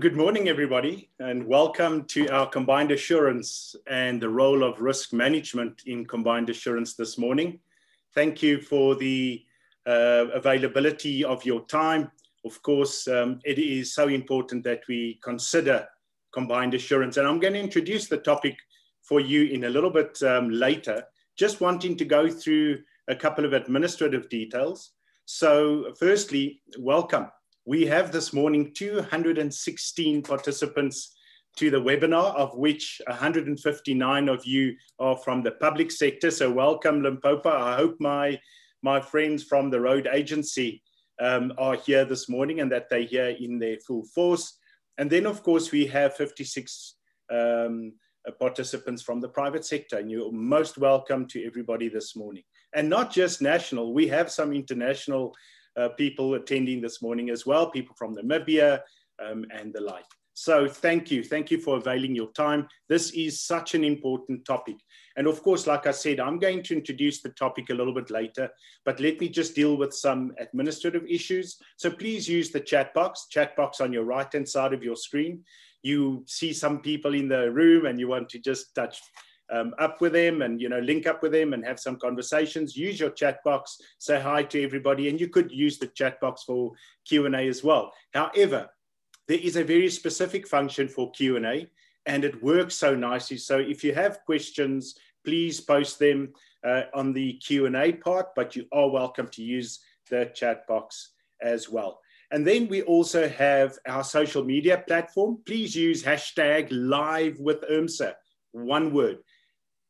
good morning, everybody, and welcome to our combined assurance and the role of risk management in combined assurance this morning. Thank you for the uh, availability of your time. Of course, um, it is so important that we consider combined assurance, and I'm going to introduce the topic for you in a little bit um, later. Just wanting to go through a couple of administrative details. So, firstly, welcome we have this morning 216 participants to the webinar, of which 159 of you are from the public sector. So welcome, Limpopo. I hope my, my friends from the road agency um, are here this morning and that they're here in their full force. And then, of course, we have 56 um, participants from the private sector, and you're most welcome to everybody this morning. And not just national, we have some international uh, people attending this morning as well, people from Namibia um, and the like. So thank you. Thank you for availing your time. This is such an important topic. And of course, like I said, I'm going to introduce the topic a little bit later, but let me just deal with some administrative issues. So please use the chat box, chat box on your right-hand side of your screen. You see some people in the room and you want to just touch um, up with them and you know link up with them and have some conversations. Use your chat box. Say hi to everybody. And you could use the chat box for q&a as well. However there is a very specific function for q&a and it works so nicely. So if you have questions please post them uh, on the q&a part but you are welcome to use the chat box as well. And then we also have our social media platform. Please use hashtag live with IRMSA, one word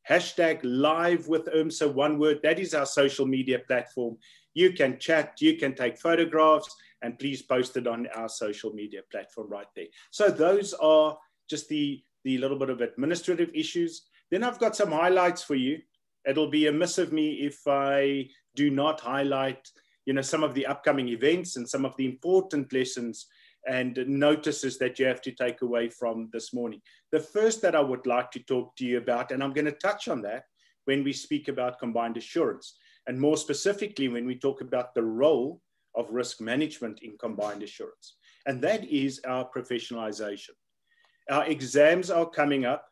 hashtag live with IRMSA, one word. That is our social media platform. You can chat, you can take photographs, and please post it on our social media platform right there. So those are just the, the little bit of administrative issues. Then I've got some highlights for you. It'll be amiss of me if I do not highlight you know, some of the upcoming events and some of the important lessons and notices that you have to take away from this morning. The first that I would like to talk to you about, and I'm going to touch on that when we speak about combined assurance, and more specifically when we talk about the role of risk management in combined assurance, and that is our professionalization. Our exams are coming up,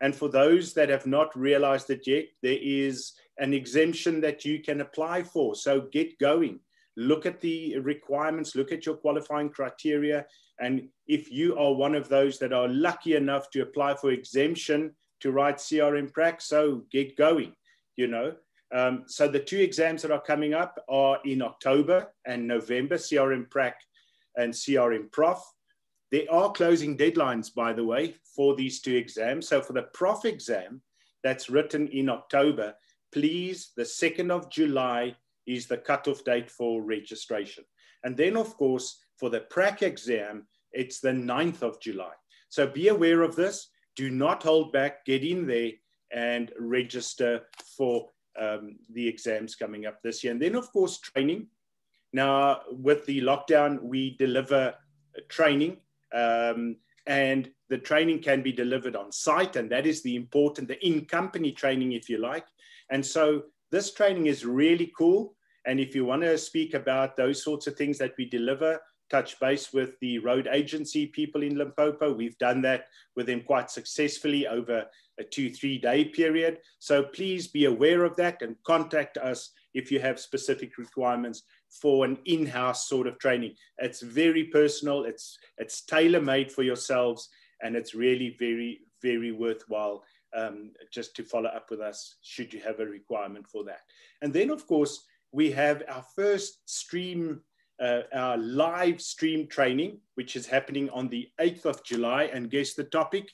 and for those that have not realized it yet, there is an exemption that you can apply for. So get going look at the requirements, look at your qualifying criteria. And if you are one of those that are lucky enough to apply for exemption to write CRM prac, so get going, you know. Um, so the two exams that are coming up are in October and November, CRM prac and CRM prof. There are closing deadlines, by the way, for these two exams. So for the prof exam that's written in October, please, the 2nd of July is the cutoff date for registration. And then, of course, for the prac exam, it's the 9th of July. So be aware of this. Do not hold back. Get in there and register for um, the exams coming up this year. And then, of course, training. Now, with the lockdown, we deliver training, um, and the training can be delivered on site, and that is the important, the in company training, if you like. And so, this training is really cool. And if you want to speak about those sorts of things that we deliver, touch base with the road agency people in Limpopo. We've done that with them quite successfully over a two, three day period. So please be aware of that and contact us if you have specific requirements for an in-house sort of training. It's very personal, it's, it's tailor-made for yourselves, and it's really very, very worthwhile um, just to follow up with us should you have a requirement for that. And then, of course, we have our first stream uh, our live stream training, which is happening on the 8th of July. And guess the topic?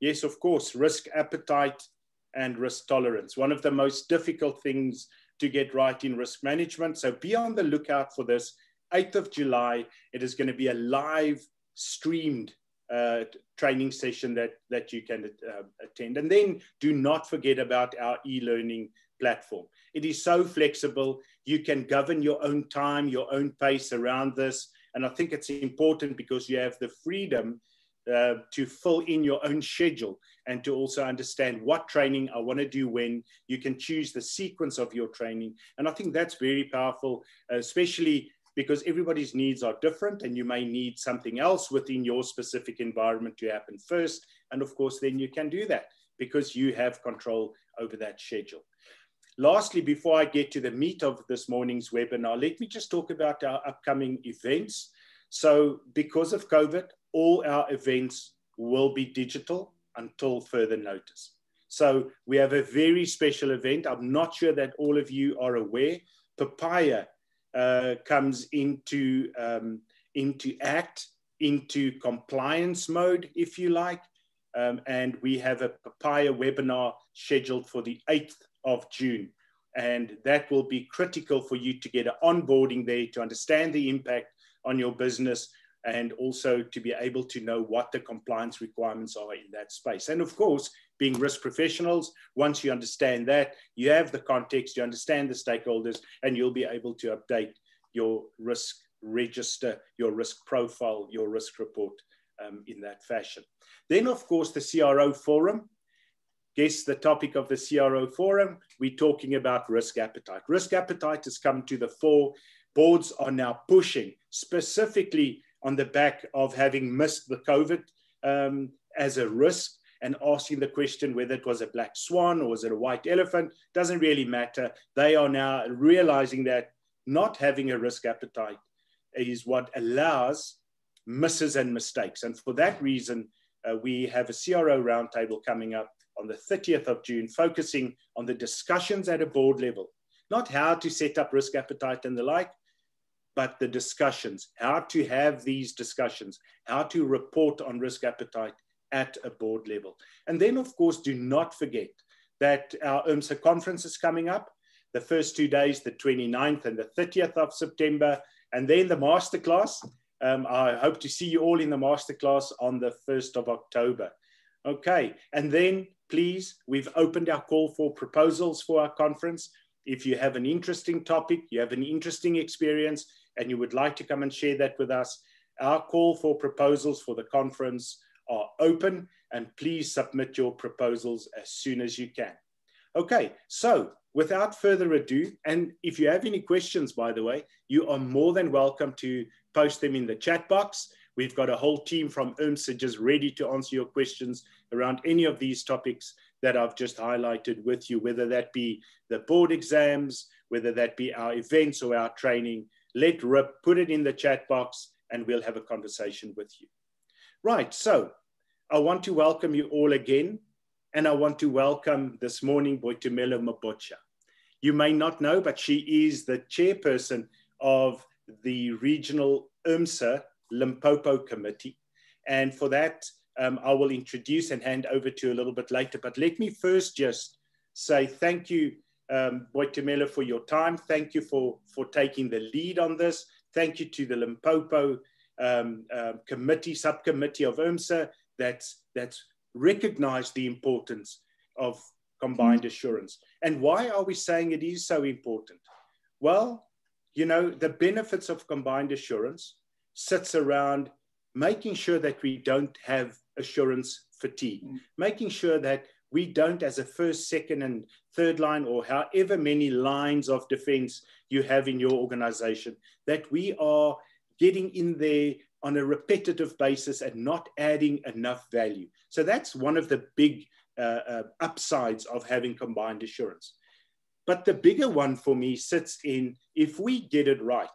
Yes, of course, risk appetite and risk tolerance. One of the most difficult things to get right in risk management. So be on the lookout for this. 8th of July, it is going to be a live streamed uh, training session that, that you can uh, attend. And then do not forget about our e-learning platform. It is so flexible. You can govern your own time, your own pace around this. And I think it's important because you have the freedom uh, to fill in your own schedule and to also understand what training I want to do when. You can choose the sequence of your training. And I think that's very powerful, especially because everybody's needs are different and you may need something else within your specific environment to happen first. And of course, then you can do that because you have control over that schedule. Lastly, before I get to the meat of this morning's webinar, let me just talk about our upcoming events. So because of COVID, all our events will be digital until further notice. So we have a very special event. I'm not sure that all of you are aware. POPIA uh, comes into, um, into ACT, into compliance mode, if you like. Um, and we have a POPIA webinar scheduled for the 8th of June. And that will be critical for you to get an onboarding there to understand the impact on your business and also to be able to know what the compliance requirements are in that space. And of course, being risk professionals, once you understand that, you have the context, you understand the stakeholders, and you'll be able to update your risk register, your risk profile, your risk report um, in that fashion. Then, of course, the CRO forum guess the topic of the CRO forum, we're talking about risk appetite. Risk appetite has come to the fore. Boards are now pushing specifically on the back of having missed the COVID um, as a risk and asking the question whether it was a black swan or was it a white elephant doesn't really matter. They are now realizing that not having a risk appetite is what allows misses and mistakes. And for that reason, uh, we have a CRO roundtable coming up on the 30th of June, focusing on the discussions at a board level, not how to set up risk appetite and the like, but the discussions, how to have these discussions, how to report on risk appetite at a board level. And then, of course, do not forget that our IRMSA conference is coming up, the first two days, the 29th and the 30th of September, and then the masterclass. Um, I hope to see you all in the masterclass on the 1st of October. Okay, and then please, we've opened our call for proposals for our conference. If you have an interesting topic, you have an interesting experience, and you would like to come and share that with us, our call for proposals for the conference are open, and please submit your proposals as soon as you can. Okay, so without further ado, and if you have any questions, by the way, you are more than welcome to post them in the chat box. We've got a whole team from IRMSA just ready to answer your questions around any of these topics that I've just highlighted with you, whether that be the board exams, whether that be our events or our training. Let Rip put it in the chat box and we'll have a conversation with you. Right, so I want to welcome you all again. And I want to welcome this morning Boitumelo Mabocha. You may not know, but she is the chairperson of the regional IRMSA Limpopo Committee. And for that, um, I will introduce and hand over to a little bit later. But let me first just say thank you, um, for your time. Thank you for, for taking the lead on this. Thank you to the Limpopo um, uh, committee, subcommittee of IRMSA that's, that's recognized the importance of combined assurance. And why are we saying it is so important? Well, you know, the benefits of combined assurance sits around making sure that we don't have assurance fatigue, mm. making sure that we don't, as a first, second, and third line, or however many lines of defense you have in your organization, that we are getting in there on a repetitive basis and not adding enough value. So that's one of the big uh, uh, upsides of having combined assurance. But the bigger one for me sits in if we get it right,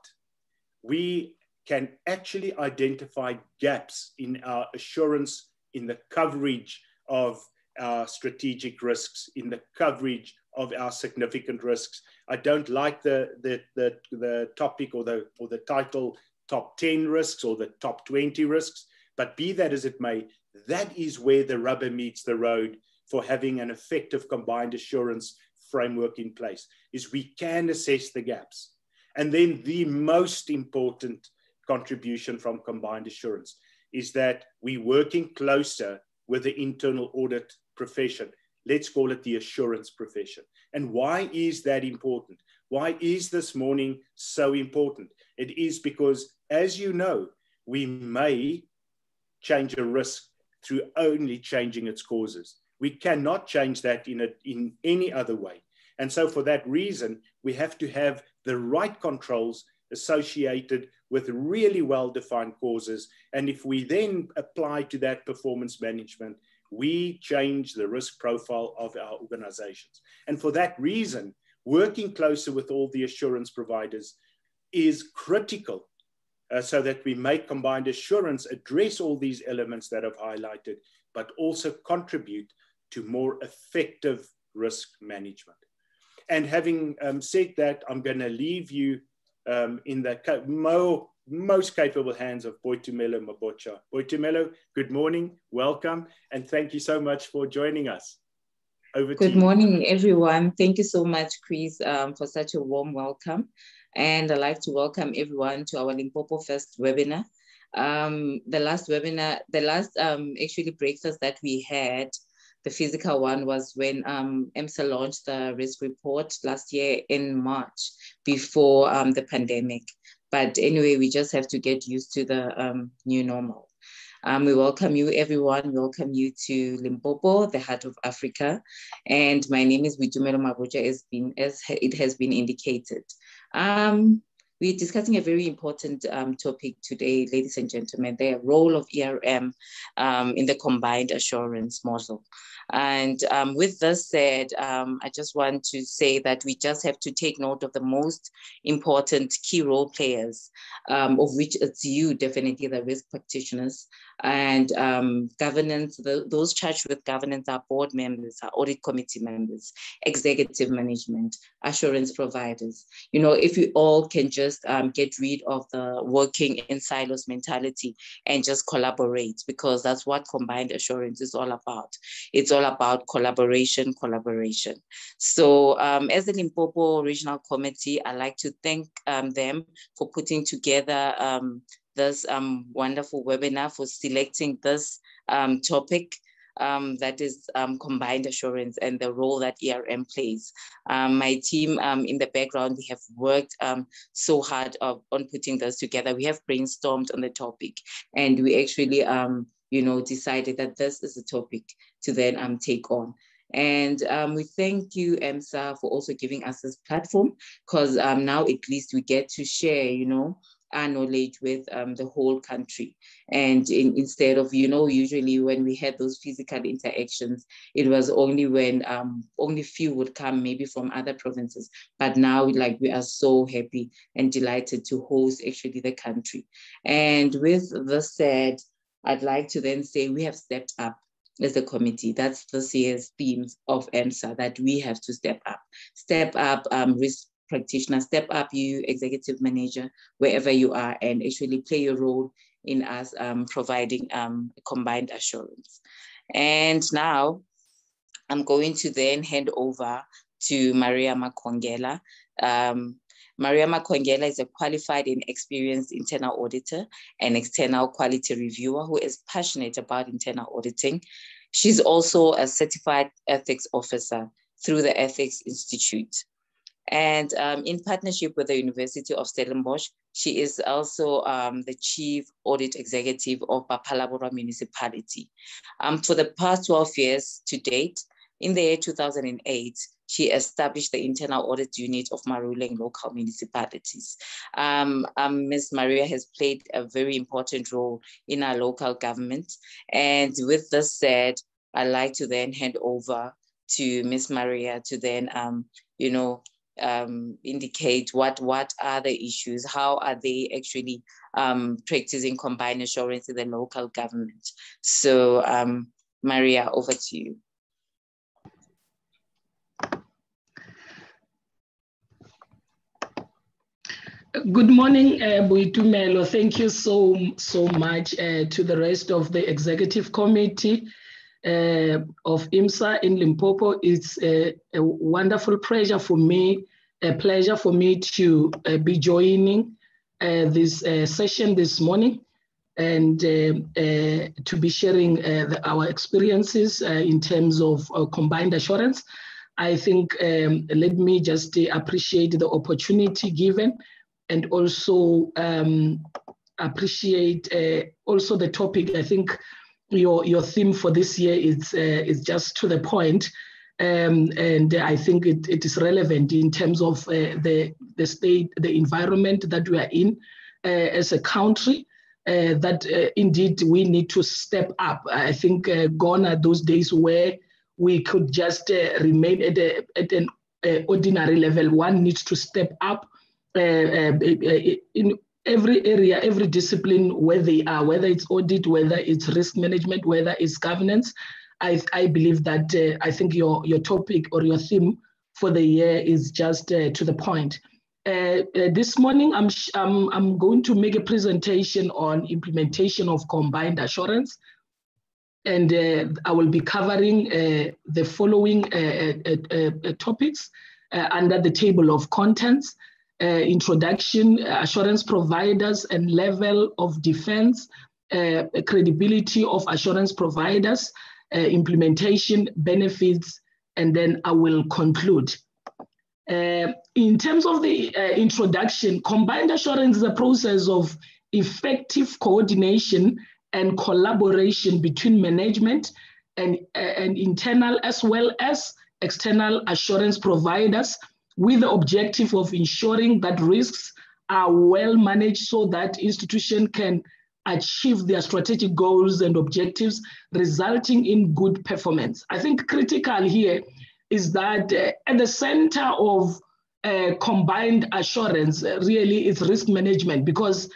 we can actually identify gaps in our assurance, in the coverage of our strategic risks, in the coverage of our significant risks. I don't like the, the, the, the topic or the, or the title top 10 risks or the top 20 risks, but be that as it may, that is where the rubber meets the road for having an effective combined assurance framework in place, is we can assess the gaps. And then the most important contribution from combined assurance is that we're working closer with the internal audit profession. Let's call it the assurance profession. And why is that important? Why is this morning so important? It is because, as you know, we may change a risk through only changing its causes. We cannot change that in, a, in any other way. And so, for that reason, we have to have the right controls associated with really well defined causes. And if we then apply to that performance management, we change the risk profile of our organizations. And for that reason, working closer with all the assurance providers is critical uh, so that we make combined assurance address all these elements that I've highlighted, but also contribute to more effective risk management. And having um, said that, I'm going to leave you um, in the mo most capable hands of Boitumelo Mabocha. Boitumelo, good morning, welcome, and thank you so much for joining us. Over to good morning, everyone. Thank you so much, Chris, um, for such a warm welcome. And I'd like to welcome everyone to our Limpopo First webinar. Um, the last webinar, the last um, actually breakfast that we had the physical one was when um, IRMSA launched the risk report last year in March before um, the pandemic. But anyway, we just have to get used to the um, new normal. Um, we welcome you, everyone. We welcome you to Limpopo, the heart of Africa. And my name is Boitumelo Mabocha, as, been, as it has been indicated. Um, we're discussing a very important um, topic today, ladies and gentlemen, the role of ERM um, in the combined assurance model. And um, with this said, um, I just want to say that we just have to take note of the most important key role players, um, of which it's you, definitely the risk practitioners, and um, governance, the, those charged with governance are board members, are audit committee members, executive management, assurance providers. You know, if we all can just um, get rid of the working in silos mentality and just collaborate, because that's what combined assurance is all about. It's all about collaboration, collaboration. So um, as the Limpopo Regional Committee, I'd like to thank um, them for putting together um, this um, wonderful webinar for selecting this um, topic um, that is um, combined assurance and the role that ERM plays. Um, my team um, in the background, we have worked so hard of, on putting this together. We have brainstormed on the topic and we actually, you know, decided that this is a topic to then take on. And um, we thank you, IRMSA, for also giving us this platform because um, now at least we get to share, you know, our knowledge with um, the whole country. And in, instead of, you know, usually when we had those physical interactions, it was only when um, only few would come maybe from other provinces. But now like we are so happy and delighted to host actually the country. And with this said, I'd like to then say we have stepped up as a committee. That's this year's themes of IRMSA that we have to step up. Step up um, practitioner, step up, you executive manager, wherever you are, and actually play your role in us um, providing um, combined assurance. And now I'm going to then hand over to Maria Makongela. Um, Maria Makongela is a qualified and experienced internal auditor and external quality reviewer who is passionate about internal auditing She's also a certified ethics officer through the Ethics Institute. And um, in partnership with the University of Stellenbosch, she is also um, the chief audit executive of Phalaborwa Municipality. Um, for the past 12 years to date, in the year 2008, she established the internal audit unit of Maruleng local municipalities. Um, um, Ms. Maria has played a very important role in our local government. And with this said, I'd like to then hand over to Ms. Maria to then, um, you know, um, indicate what, what are the issues, how are they actually um, practicing combined assurance in the local government. So um, Maria, over to you. Good morning, uh, Boitumelo. Thank you so, so much uh, to the rest of the executive committee uh, of IRMSA in Limpopo. It's a, a, wonderful pleasure for me, a pleasure for me to uh, be joining uh, this uh, session this morning and uh, to be sharing the, our experiences in terms of combined assurance. I think um, let me just appreciate the opportunity given and also um, appreciate uh, also the topic. I think your your theme for this year is uh, is just to the point, um, and I think it, it is relevant in terms of uh, the the state, the environment that we are in uh, as a country. Uh, that uh, indeed we need to step up. I think gone are those days where we could just remain at, a, at an ordinary level. One needs to step up uh, uh, uh, in every area, every discipline where they are, whether it's audit, whether it's risk management, whether it's governance. I, I believe that uh, I think your, your topic or your theme for the year is just uh, to the point. Uh, this morning, I'm, I'm, I'm going to make a presentation on implementation of combined assurance. And I will be covering the following topics under the table of contents uh, introduction, assurance providers, and level of defense, uh, credibility of assurance providers, uh, implementation, benefits, and then I will conclude. Uh, in terms of the uh, introduction, combined assurance is a process of effective coordination and collaboration between management and, uh, and internal as well as external assurance providers with the objective of ensuring that risks are well managed so that institution can achieve their strategic goals and objectives, resulting in good performance. I think critical here is that uh, at the center of uh, combined assurance really is risk management because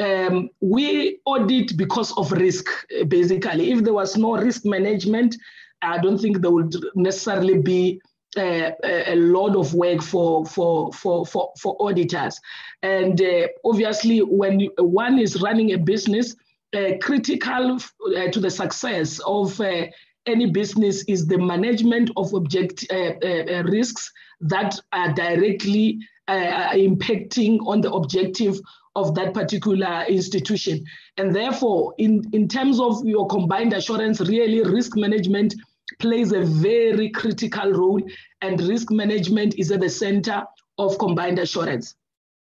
um, we audit because of risk, basically. If there was no risk management, I don't think there would necessarily be a lot of work for for for for, for auditors. And uh, obviously when one is running a business uh, critical uh, to the success of uh, any business is the management of object uh, risks that are directly impacting on the objective of that particular institution. And therefore in in terms of your combined assurance really risk management plays a very critical role and risk management is at the center of combined assurance.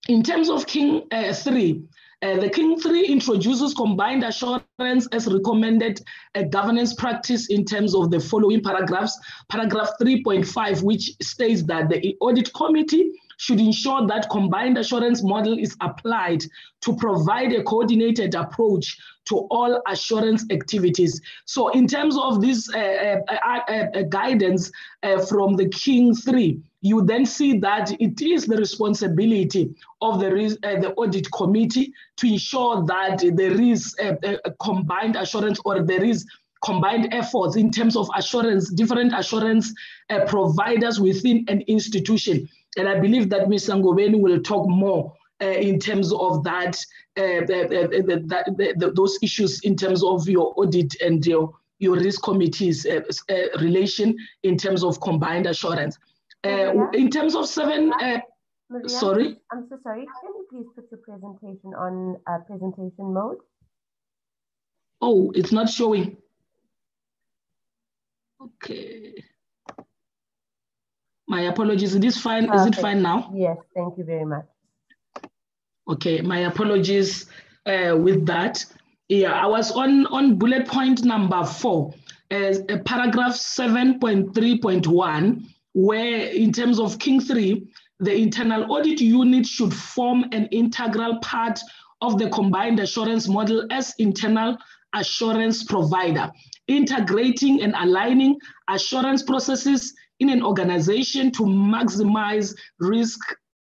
In terms of King uh, 3, uh, the King 3 introduces combined assurance as recommended a governance practice in terms of the following paragraphs. Paragraph 3.5, which states that the audit committee should ensure that combined assurance model is applied to provide a coordinated approach to all assurance activities. So in terms of this uh, uh, uh, guidance from the King 3, you then see that it is the responsibility of the, uh, the audit committee to ensure that there is a, a, combined assurance or there is combined efforts in terms of assurance, different assurance uh, providers within an institution. And I believe that Ms. Ngobeni will talk more uh, in terms of that, uh, the, the, the, those issues in terms of your audit and your, your risk committees uh, uh relation in terms of combined assurance. Uh, in terms of seven, uh, Maria, sorry? I'm so sorry. Can you please put your presentation on presentation mode? Oh, it's not showing. Okay. My apologies. Is this fine? Is it fine now? Yes, thank you very much. Okay, my apologies uh, with that. Yeah, I was on, on bullet point number four, paragraph 7.3.1, where in terms of King 3, the internal audit unit should form an integral part of the combined assurance model as internal assurance provider, integrating and aligning assurance processes in an organization to maximize risk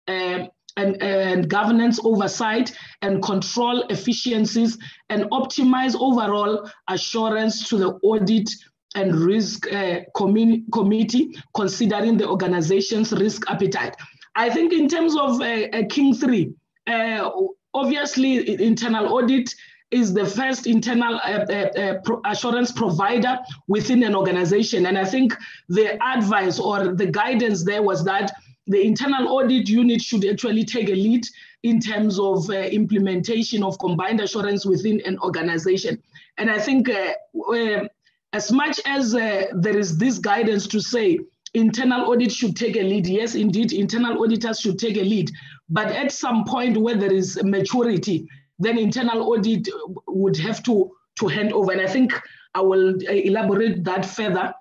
uh, and, and, governance oversight and control efficiencies and optimize overall assurance to the audit and risk uh, committee considering the organization's risk appetite. I think in terms of uh, King 3, uh, obviously internal audit is the first internal uh, uh, uh, assurance provider within an organization. And I think the advice or the guidance there was that the internal audit unit should actually take a lead in terms of uh, implementation of combined assurance within an organization. And I think uh, uh, as much as there is this guidance to say internal audit should take a lead, yes, indeed, internal auditors should take a lead. But at some point where there is maturity, then internal audit would have to, to hand over. And I think I will uh, elaborate that further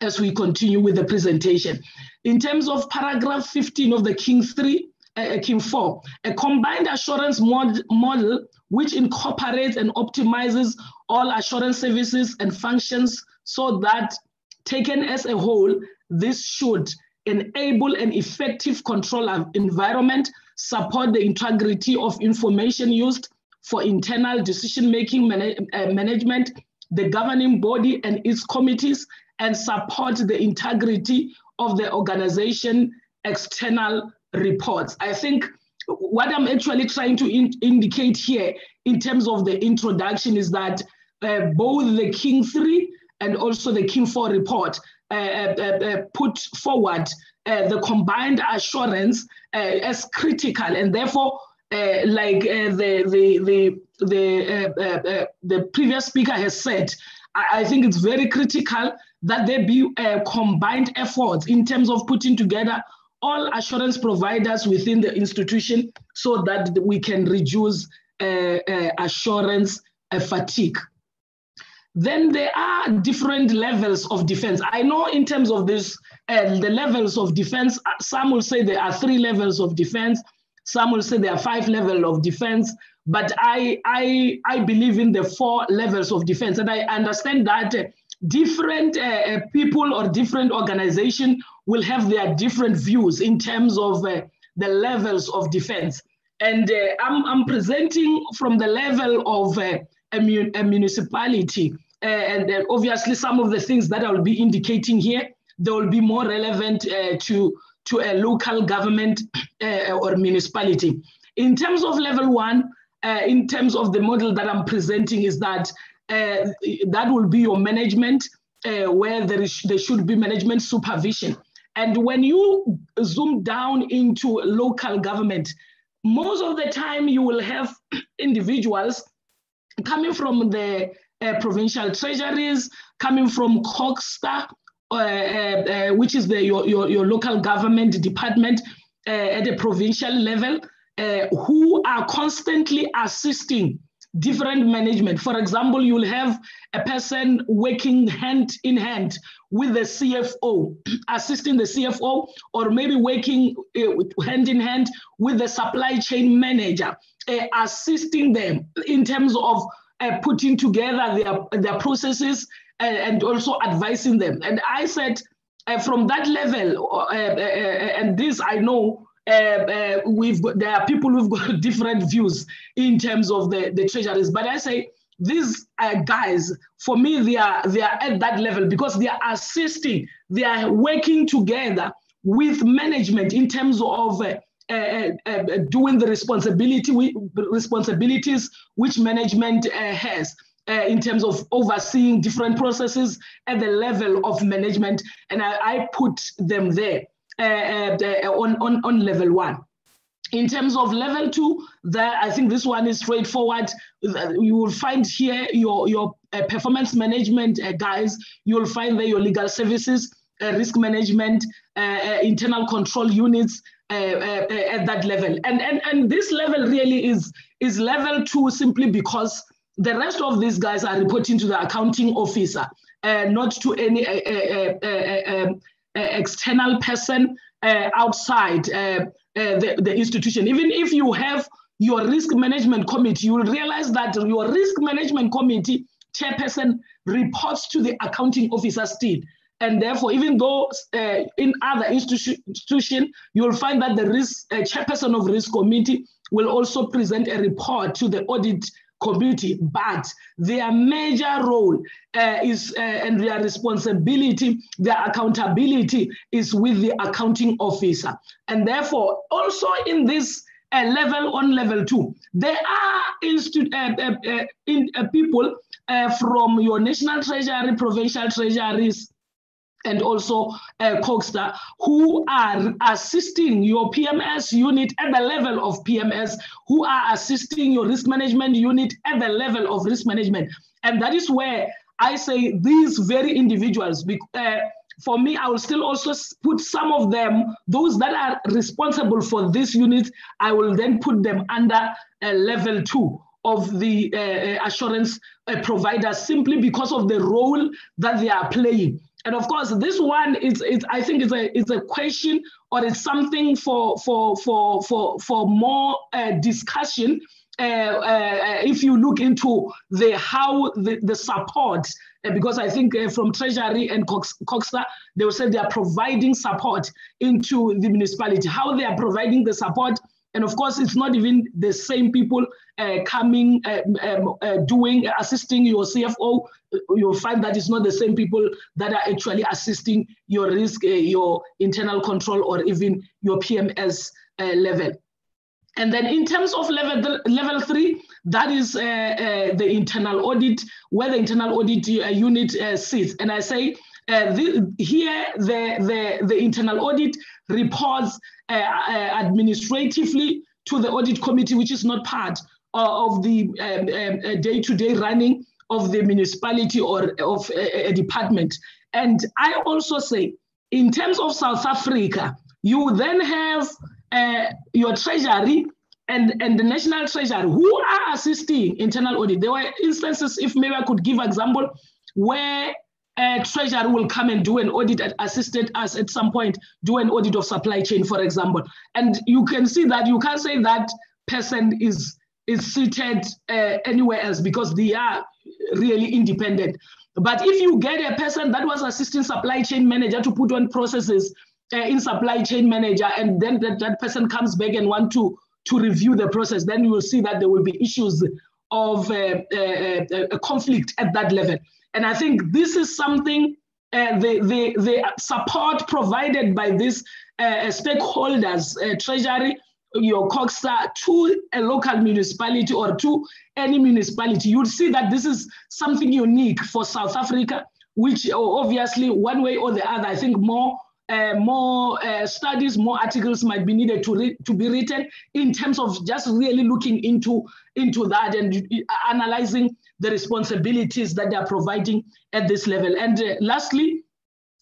as we continue with the presentation. In terms of paragraph 15 of the King 3, uh, uh King 4, a combined assurance mod model which incorporates and optimizes all assurance services and functions so that taken as a whole, this should enable an effective control environment support the integrity of information used for internal decision-making man uh, management, the governing body and its committees, and support the integrity of the organization external reports. I think what I'm actually trying to in indicate here in terms of the introduction is that uh, both the King 3 and also the King 4 report uh, uh, uh put forward uh, the combined assurance uh, as critical and therefore uh, like uh, the the the the, uh, the previous speaker has said, I, I, think it's very critical that there be a combined efforts in terms of putting together all assurance providers within the institution so that we can reduce assurance fatigue then there are different levels of defense. I know in terms of this, uh, the levels of defense, uh, some will say there are three levels of defense, some will say there are five levels of defense, but I, I, I believe in the four levels of defense. And I understand that uh, different uh, uh people or different organization will have their different views in terms of uh, the levels of defense. And I'm, I'm presenting from the level of a, a municipality uh, and uh, obviously some of the things that I will be indicating here, they will be more relevant uh, to, to a local government or municipality. In terms of level one, in terms of the model that I'm presenting is that that will be your management where there, is, there should be management supervision. And when you zoom down into local government, most of the time you will have individuals coming from the uh, provincial treasuries coming from COGTA, uh, uh, uh, which is the, your, your, your, local government department uh, at the provincial level, uh, who are constantly assisting different management. For example, you'll have a person working hand in hand with the CFO, assisting the CFO, or maybe working uh, hand in hand with the supply chain manager, uh, assisting them in terms of uh, putting together their, their processes and, and also advising them. And I said, from that level, and this I know uh, we've got, there are people who've got different views in terms of the, the treasuries, but I say these guys, for me, they are they are at that level because they are assisting, they are working together with management in terms of uh, uh, uh, doing the responsibility responsibilities which management has. Uh, in terms of overseeing different processes at the level of management, and I, I put them there uh, on, on, on level one. in terms of level two, I think this one is straightforward. You will find here your your uh, performance management uh, guys. You will find there your legal services, uh, risk management, uh, uh, internal control units uh, at that level. And and and this level really is is level two simply because the rest of these guys are reporting to the accounting officer, not to any um, external person outside uh, the, the institution. Even if you have your risk management committee, you will realize that your risk management committee chairperson reports to the accounting officer still. And therefore, even though uh, in other institution, institution, you will find that the risk uh, chairperson of risk committee will also present a report to the audit committee, but their major role uh, is uh, and their responsibility, their accountability is with the accounting officer. And therefore, also in this uh, level on level two, there are uh, uh, uh, in, people from your national treasury, provincial treasuries, and also uh, who are assisting your PMS unit at the level of PMS, who are assisting your risk management unit at the level of risk management. And that is where I say these very individuals, uh, for me, I will still also put some of them, those that are responsible for this unit, I will then put them under uh, level two of the uh, uh assurance uh, provider simply because of the role that they are playing. And of course, this one is, is I think it's a it's a question or it's something for for for for for more uh, discussion. Uh, uh, if you look into the how the, the support, uh, because I think uh, from Treasury and Cox, COGTA, they will say they are providing support into the municipality. How they are providing the support and of course, it's not even the same people uh, coming, uh, um, uh, doing, assisting your CFO. You'll find that it's not the same people that are actually assisting your risk, uh, your internal control, or even your PMS uh, level. And then in terms of level, level three, that is uh, the internal audit, where the internal audit unit sits. And I say, the, here, the, the, the internal audit reports uh, uh, administratively to the audit committee, which is not part of the um, um, day-to-day running of the municipality or of a, a department. And I also say, in terms of South Africa, you then have uh, your treasury and, and the national treasury who are assisting internal audit. There were instances, if maybe I could give example, where uh, treasury will come and do an audit and assisted us at some point, do an audit of supply chain, for example. And you can see that you can't say that person is is seated uh, anywhere else because they are really independent. But if you get a person that was assisting supply chain manager to put on processes uh, in supply chain manager, and then that, that person comes back and want to to review the process, then you will see that there will be issues of uh, uh, uh a conflict at that level. And I think this is something uh, the, the, the support provided by these uh, stakeholders, uh, Treasury, your COGTA, to a local municipality or to any municipality, you'll see that this is something unique for South Africa, which obviously one way or the other, I think more uh, more uh, studies, more articles might be needed to, to be written in terms of just really looking into, into that and uh, analyzing the responsibilities that they are providing at this level. And uh, lastly,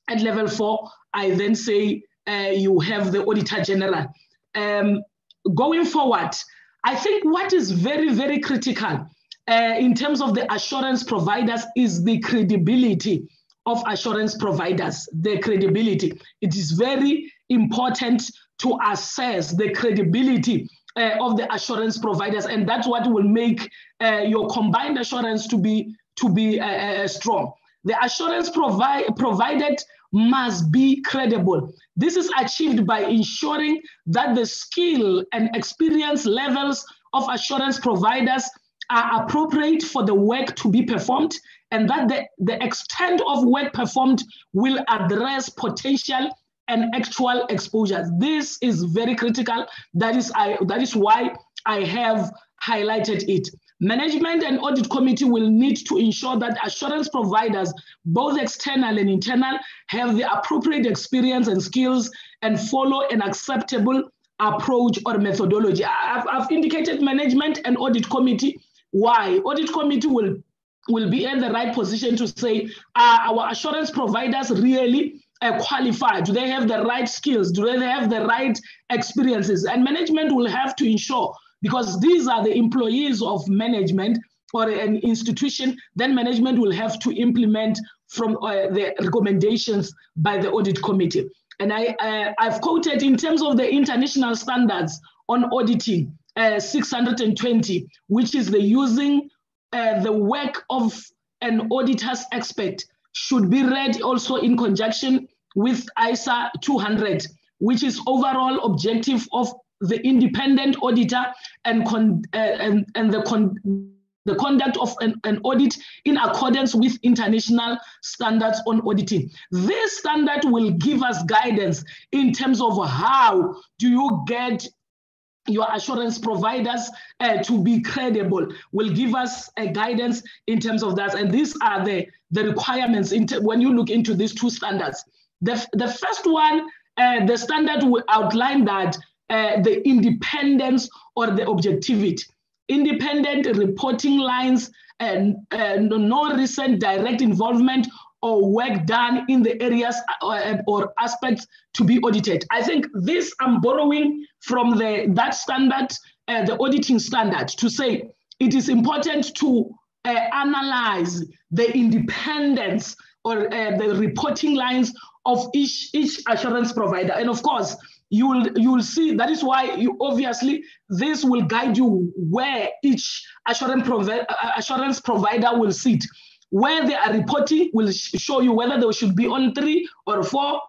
at level four, I then say uh, you have the Auditor General. Um, going forward, I think what is very, very critical uh, in terms of the assurance providers is the credibility of assurance providers, their credibility. It is very important to assess the credibility uh, of the assurance providers, and that's what will make uh, your combined assurance to be to be uh, uh strong. The assurance provi provided must be credible. This is achieved by ensuring that the skill and experience levels of assurance providers are appropriate for the work to be performed and that the, the extent of work performed will address potential and actual exposures. This is very critical. That is, I, that is why I have highlighted it. Management and audit committee will need to ensure that assurance providers, both external and internal, have the appropriate experience and skills and follow an acceptable approach or methodology. I've, I've indicated management and audit committee. Why? Audit committee will will be in the right position to say, are our assurance providers really uh, qualified? Do they have the right skills? Do they have the right experiences? And management will have to ensure, because these are the employees of management or an institution, then management will have to implement from uh, the recommendations by the audit committee. And I, uh, I've quoted in terms of the international standards on auditing, uh, 620, which is the using uh, the work of an auditor's expert should be read also in conjunction with ISA 200, which is overall objective of the independent auditor and, con, uh, and, and the, con, the conduct of an, an, audit in accordance with international standards on auditing. This standard will give us guidance in terms of how do you get your assurance providers uh, to be credible will give us a guidance in terms of that. And these are the, the requirements when you look into these two standards. The, the first one, uh, the standard will outline that uh, the independence or the objectivity. Independent reporting lines and no recent direct involvement or work done in the areas or, or, aspects to be audited. I think this I'm borrowing from the that standard, uh, the auditing standard, to say it is important to uh, analyze the independence or uh, the reporting lines of each each assurance provider, and of course. You will, you will see that is why you obviously this will guide you where each assurance, provi- uh, assurance provider will sit where they are reporting will show you whether they should be on three or four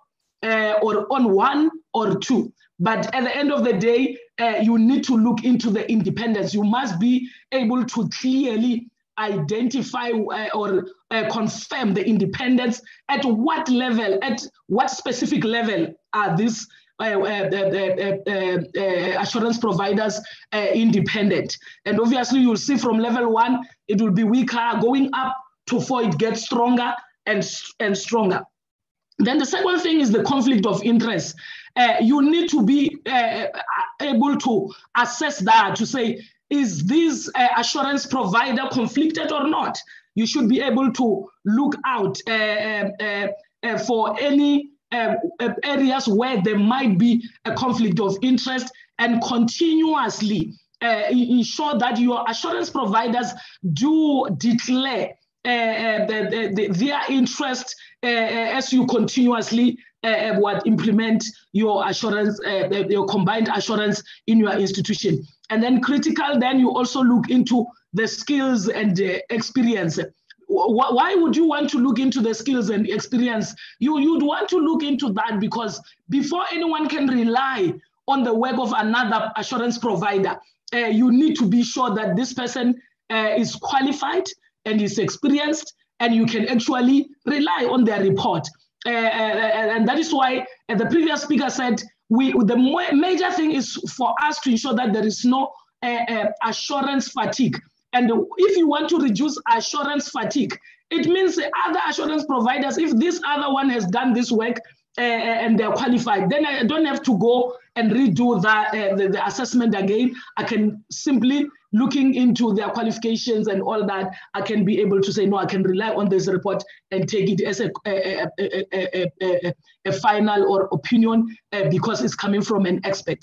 uh, or on one or two. But at the end of the day, uh, you need to look into the independence. You must be able to clearly identify uh, or uh, confirm the independence at what level, at what specific level are these uh, uh, uh, assurance providers independent. And obviously, you'll see from level one, it will be weaker. Going up to it gets stronger and, and stronger. Then the second thing is the conflict of interest. Uh, you need to be uh, able to assess that to say, is this uh, assurance provider conflicted or not? You should be able to look out uh, uh, uh, for any areas where there might be a conflict of interest and continuously ensure that your assurance providers do declare Uh, uh, the, the, their interest uh, uh as you continuously what implement your assurance, your combined assurance in your institution. And then critical, then you also look into the skills and experience why would you want to look into the skills and experience? You, you'd want to look into that because before anyone can rely on the work of another assurance provider, uh, you need to be sure that this person uh, is qualified, and is experienced, and you can actually rely on their report. Uh, uh and that is why uh, the previous speaker said we the major thing is for us to ensure that there is no uh, assurance fatigue. And if you want to reduce assurance fatigue, it means the other assurance providers, if this other one has done this work, uh, and they're qualified. Then I don't have to go and redo that, uh, the, the, assessment again. I can simply looking into their qualifications and all that, I can be able to say, no, I can rely on this report and take it as a, a, a, a, a final or opinion uh, because it's coming from an expert.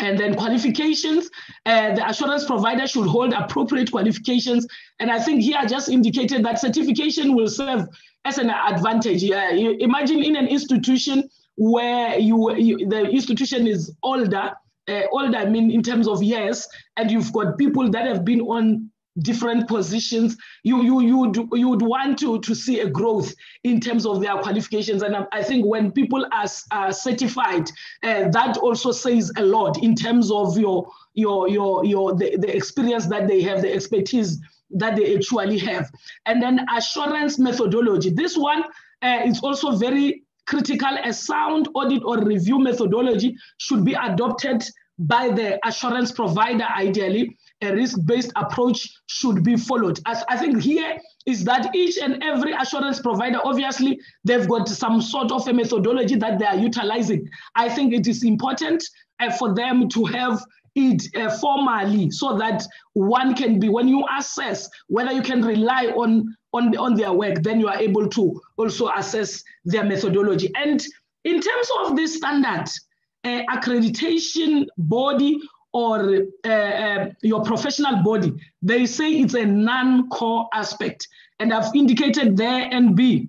And then qualifications, uh, the assurance provider should hold appropriate qualifications. And I think here I just indicated that certification will serve as an advantage. Yeah, imagine in an institution where you, you the institution is older, uh, older, I mean, in terms of years, and you've got people that have been on different positions, you you you would you would want to to see a growth in terms of their qualifications. And I, I think when people are, are certified, uh, that also says a lot in terms of your your your your the, the experience that they have, the expertise that they actually have. And then assurance methodology. This one uh, is also very critical. A sound audit or review methodology should be adopted by the assurance provider, ideally, a risk-based approach should be followed. As I think here is that each and every assurance provider, obviously, they've got some sort of a methodology that they are utilizing. I think it is important uh, for them to have it uh, formally so that one can be, when you assess whether you can rely on, on, on their work, then you are able to also assess their methodology. And in terms of this standard, uh, accreditation body or uh, uh, your professional body, they say it's a non-core aspect. And I've indicated there and B,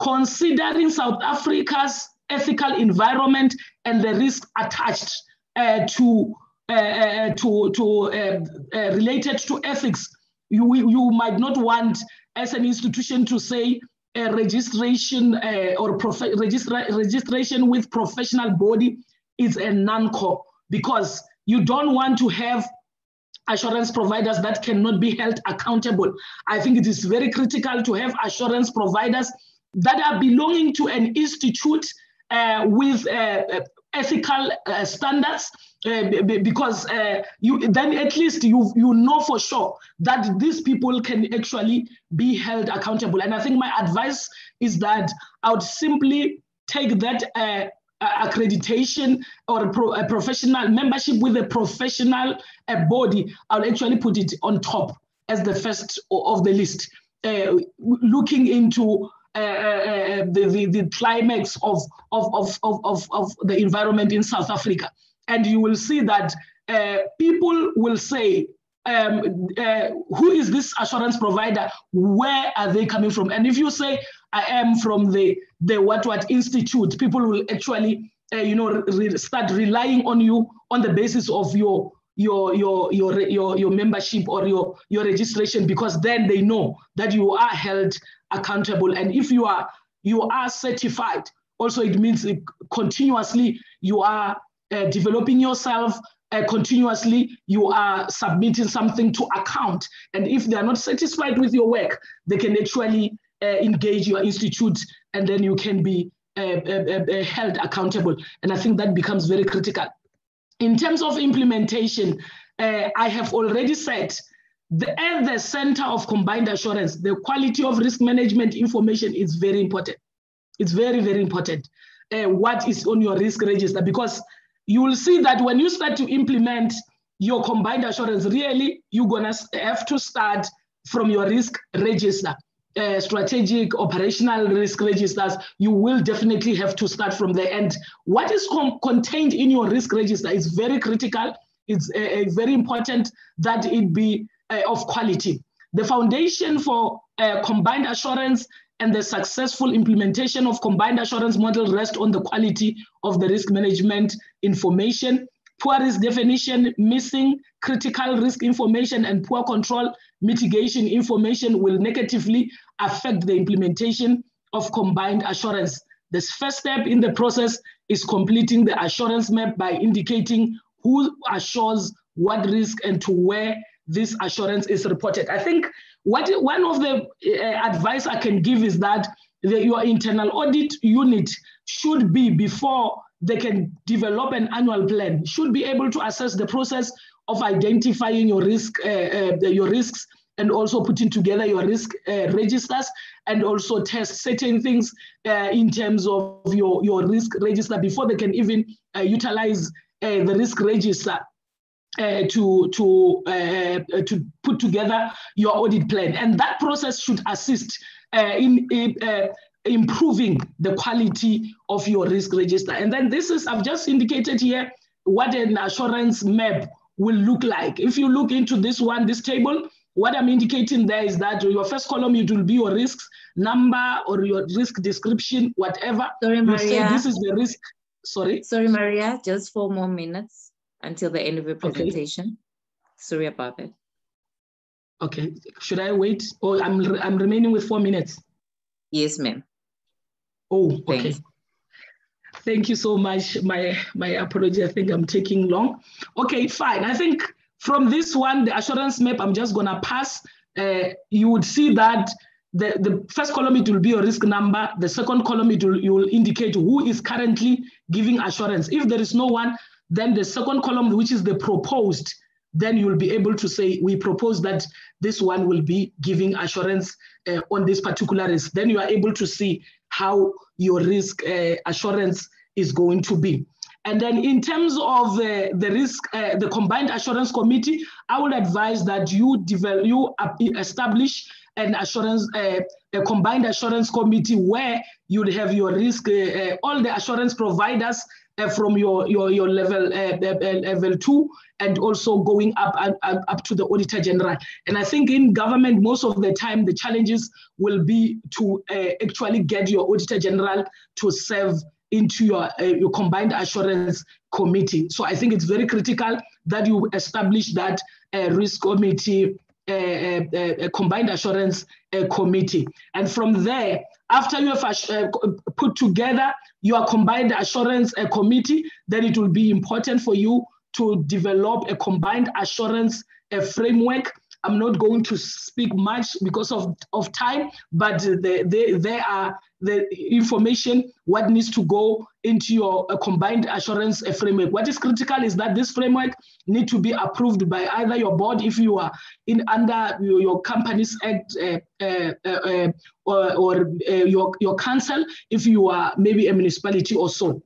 considering South Africa's ethical environment and the risk attached uh, to, Uh, uh, to, to um, uh, related to ethics, you, you might not want as an institution to say a registration or registra registration with professional body is a non-core because you don't want to have assurance providers that cannot be held accountable. I think it is very critical to have assurance providers that are belonging to an institute uh, with uh, ethical uh, standards uh, because uh, you then at least you you know for sure that these people can actually be held accountable. And i think my advice is that i would simply take that uh, accreditation or a, pro, a, professional membership with a professional uh, body, I'll actually put it on top as the first of the list, uh, looking into the, the, the, climax of, of, of, of, of the environment in South Africa. And you will see that uh, people will say, um, uh, who is this assurance provider? Where are they coming from? And if you say, I am from the, the what what institute, people will actually, uh, you know, re start relying on you on the basis of your your your your your your membership or your your registration because then they know that you are held accountable and if you are you are certified also it means continuously you are uh, developing yourself uh, continuously you are submitting something to account. And if they are not satisfied with your work, they can actually uh, engage your institute and then you can be uh, uh, uh, held accountable. And I think that becomes very critical. In terms of implementation, I have already said the, at the center of combined assurance, the quality of risk management information is very important. It's very, very important. what is on your risk register? Because you will see that when you start to implement your combined assurance, really, you're going to have to start from your risk register. Uh, strategic operational risk registers, you will definitely have to start from the end. What is contained in your risk register is very critical. It's uh, very important that it be uh, of quality. The foundation for uh, combined assurance and the successful implementation of combined assurance model rest on the quality of the risk management information, poor risk definition, missing critical risk information, and poor control mitigation information will negatively affect the implementation of combined assurance. The first step in the process is completing the assurance map by indicating who assures what risk and to where this assurance is reported. I think what one of the uh, advice I can give is that the, your internal audit unit should be before they can develop an annual plan should be able to assess the process of identifying your risk uh, uh, your risks and also putting together your risk uh, registers and also test certain things uh, in terms of your, your risk register before they can even uh, utilize uh, the risk register uh, to to uh, to put together your audit plan, and that process should assist uh, in, uh, improving the quality of your risk register. And then this is I've just indicated here what an assurance map will look like. If you look into this one, this table, what I'm indicating there is that your first column it will be your risks number or your risk description, whatever. Sorry, Maria. this is the risk. Sorry. Sorry, Maria. Just four more minutes until the end of your presentation. Okay. Sorry about that. Okay, should I wait? Oh, I'm, I'm remaining with four minutes. Yes, ma'am. Oh, okay. Thanks. Thank you so much. My, my apology, I think I'm taking long. Okay, fine. I think from this one, the assurance map, I'm just gonna pass. Uh, you would see that the, the first column, it will be your risk number. The second column, it will, you will indicate who is currently giving assurance. If there is no one, Then the second column, which is the proposed, then you'll be able to say, we propose that this one will be giving assurance uh, on this particular risk. Then you are able to see how your risk uh, assurance is going to be. And then in terms of uh, the risk, uh, the combined assurance committee, I would advise that you develop, you establish an assurance, uh, a combined assurance committee where you'd have your risk, uh, uh, all the assurance providers uh, from your, your, your level, level two, and also going up, up, up to the auditor general. And I think in government, most of the time, the challenges will be to actually get your auditor general to serve into your, uh, your combined assurance committee. So I think it's very critical that you establish that uh, risk committee, uh, uh, uh combined assurance uh, committee. And from there, after you have uh, put together your combined assurance uh, committee, then it will be important for you to develop a combined assurance uh, framework I'm not going to speak much because of, of time, but there the, are the information, what needs to go into your uh, combined assurance uh, framework. What is critical is that this framework need to be approved by either your board if you are in under your, your company's act uh, uh, uh, uh or, or your, your council if you are maybe a municipality or so.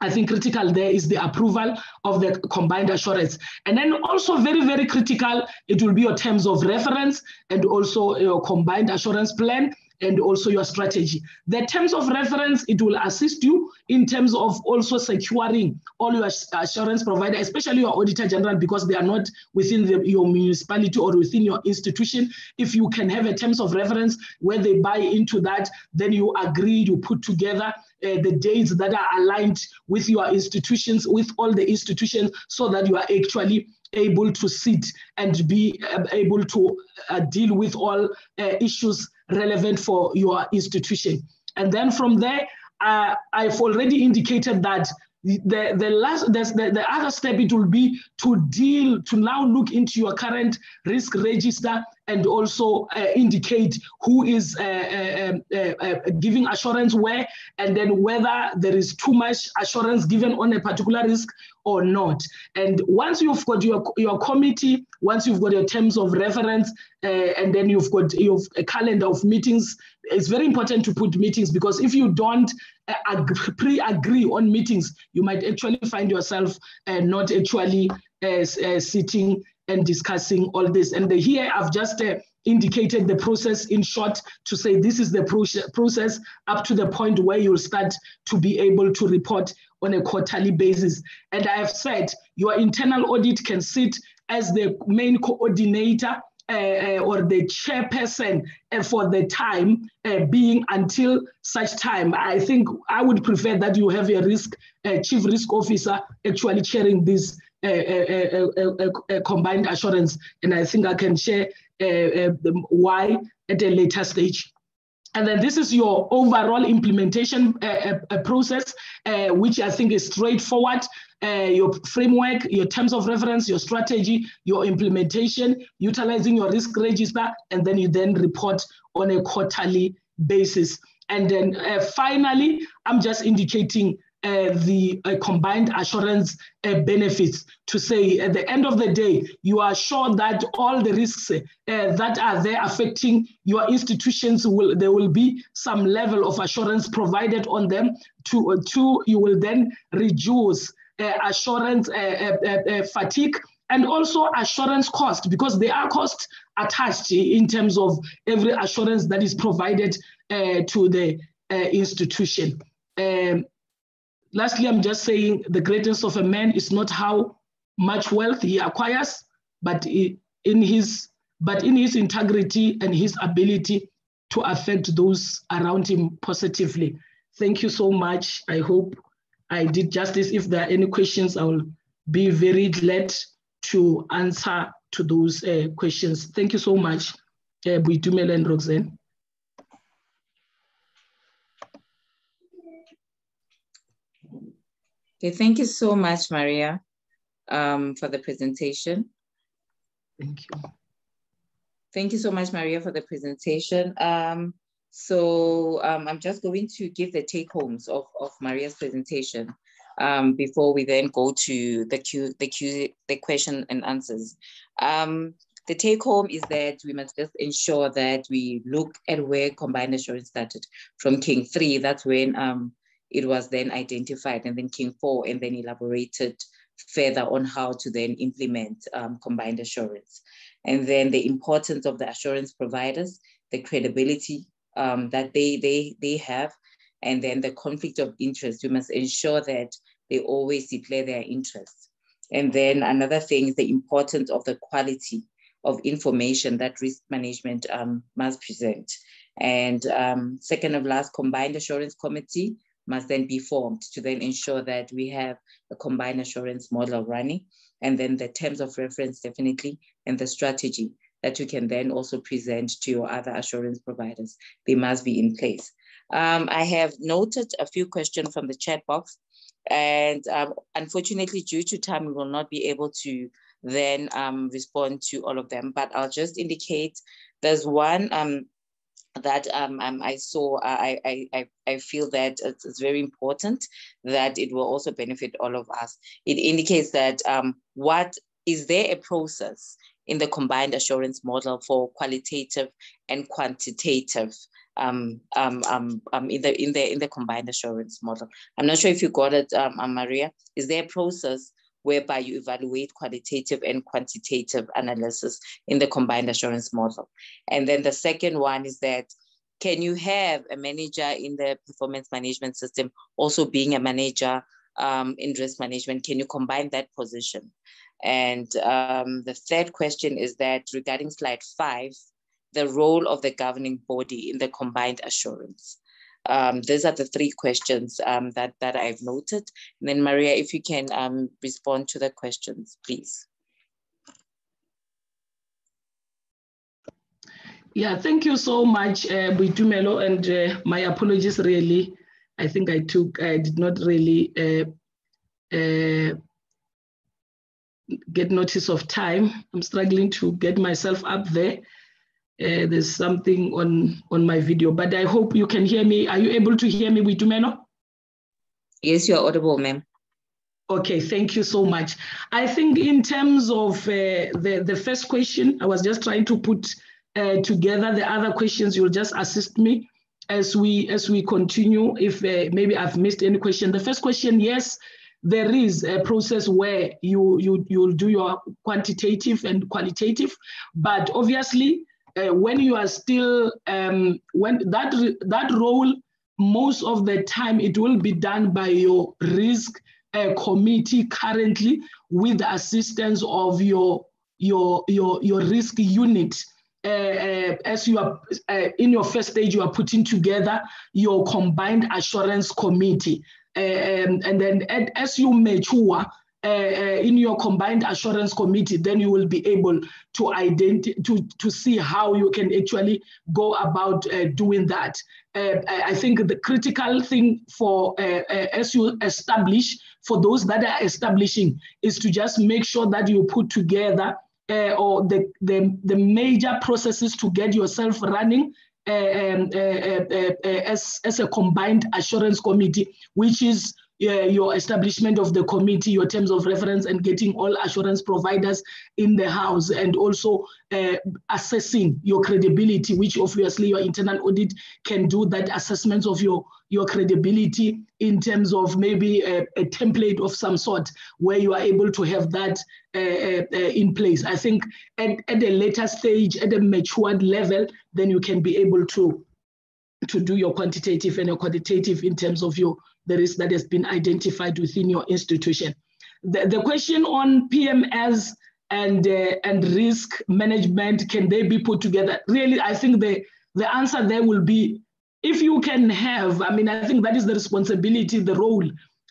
I think critical there is the approval of the combined assurance. And then also very, very critical, it will be your terms of reference and also your combined assurance plan and also your strategy. The terms of reference, it will assist you in terms of also securing all your assurance provider, especially your auditor general, because they are not within the, your municipality or within your institution. If you can have a terms of reference where they buy into that, then you agree, you put together uh, the dates that are aligned with your institutions, with all the institutions, so that you are actually able to sit and be able to uh, deal with all uh, issues relevant for your institution. And then from there, uh, I've already indicated that the, the last the, the other step it will be to deal to now look into your current risk register and also uh, indicate who is uh, uh, um, uh, uh, giving assurance where and then whether there is too much assurance given on a particular risk or not. And once you've got your, your committee, once you've got your terms of reference, uh, and then you've got your calendar of meetings, it's very important to put meetings because if you don't uh, pre-agree on meetings, you might actually find yourself uh, not actually uh, uh, sitting and discussing all this. And here I've just uh, indicated the process in short to say this is the process up to the point where you'll start to be able to report on a quarterly basis. And I have said your internal audit can sit as the main coordinator uh, uh, or the chairperson uh, for the time uh, being until such time. I think I would prefer that you have a risk uh, chief risk officer actually chairing this uh, combined assurance, and I think I can share why at a later stage. And then this is your overall implementation uh, uh, process, uh, which I think is straightforward. Uh, your framework, your terms of reference, your strategy, your implementation, utilizing your risk register, and then you then report on a quarterly basis. And then uh, finally, I'm just indicating uh, the uh, combined assurance uh, benefits to say at the end of the day, you are sure that all the risks uh, that are there affecting your institutions will there will be some level of assurance provided on them. To, uh, to you will then reduce uh, assurance fatigue and also assurance cost because there are costs attached in terms of every assurance that is provided to the institution. Um, lastly, I'm just saying the greatness of a man is not how much wealth he acquires, but in his but in his integrity and his ability to affect those around him positively. Thank you so much. I hope I did justice. If there are any questions, I will be very glad to answer to those uh, questions. Thank you so much, uh, Boitumelo and Roxanne. Okay, thank you so much, Maria, um, for the presentation. Thank you. Thank you so much, Maria, for the presentation. Um, so um, I'm just going to give the take homes of, of Maria's presentation. um, before we then go to the Q, the Q, the question and answers. Um, the take home is that we must just ensure that we look at where combined assurance started from King 3. That's when um, it was then identified, and then King 4, and then elaborated further on how to then implement um, combined assurance. And then the importance of the assurance providers, the credibility um, that they, they, they have, and then the conflict of interest. We must ensure that they always declare their interests. And then another thing is the importance of the quality of information that risk management um, must present. And um, second of last, combined assurance committee must then be formed to then ensure that we have a combined assurance model running. And then the terms of reference definitely, and the strategy that you can then also present to your other assurance providers. They must be in place. Um, I have noted a few questions from the chat box. And um, unfortunately, due to time, we will not be able to then um, respond to all of them. But I'll just indicate there's one um, that um, um, I saw, I, I, I feel that it's, it's, very important that it will also benefit all of us. It indicates that um, what is there a process in the combined assurance model for qualitative and quantitative um, um, um, um, in the in the in the combined assurance model. I'm not sure if you got it, um, um, Maria. Is there a process whereby you evaluate qualitative and quantitative analysis in the combined assurance model? And then the second one is that can you have a manager in the performance management system also being a manager um, in risk management? Can you combine that position? And um, the third question is that regarding slide five, the role of the governing body in the combined assurance? Um, these are the three questions um, that, that I've noted. And then Maria, if you can um, respond to the questions, please. Yeah, thank you so much, uh, Boitumelo, and uh, my apologies really. I think I took, I did not really uh, uh, get notice of time. I'm struggling to get myself up there. Uh, there's something on on my video, but I hope you can hear me. Are you able to hear me, Boitumelo? Yes, you're audible, ma'am. Okay, thank you so much. I think in terms of uh, the, the first question, I was just trying to put uh, together the other questions. You'll just assist me as we as we continue. If uh, maybe I've missed any question. The first question, yes, there is a process where you you you'll do your quantitative and qualitative, but obviously uh, when you are still um, when that that role most of the time it will be done by your risk uh, committee currently with the assistance of your your your your risk unit. Uh, uh, as you are uh, in your first stage you are putting together your combined assurance committee. Uh, um, and then as you mature uh, uh, in your combined assurance committee, then you will be able to identify to, to see how you can actually go about uh, doing that. Uh, I think the critical thing for uh, uh, as you establish for those that are establishing is to just make sure that you put together or the, the the major processes to get yourself running um, as, as a combined assurance committee, which is your establishment of the committee, your terms of reference, and getting all assurance providers in the house, and also uh, assessing your credibility, which obviously your internal audit can do that assessment of your your credibility in terms of maybe a, a template of some sort where you are able to have that uh, uh, uh in place. I think at, at a later stage, at a matured level, then you can be able to to do your quantitative and your qualitative in terms of your the risk that has been identified within your institution. The, the question on PMS and, uh, and risk management, can they be put together? Really, I think the, the answer there will be if you can have, I mean, I think that is the responsibility, the role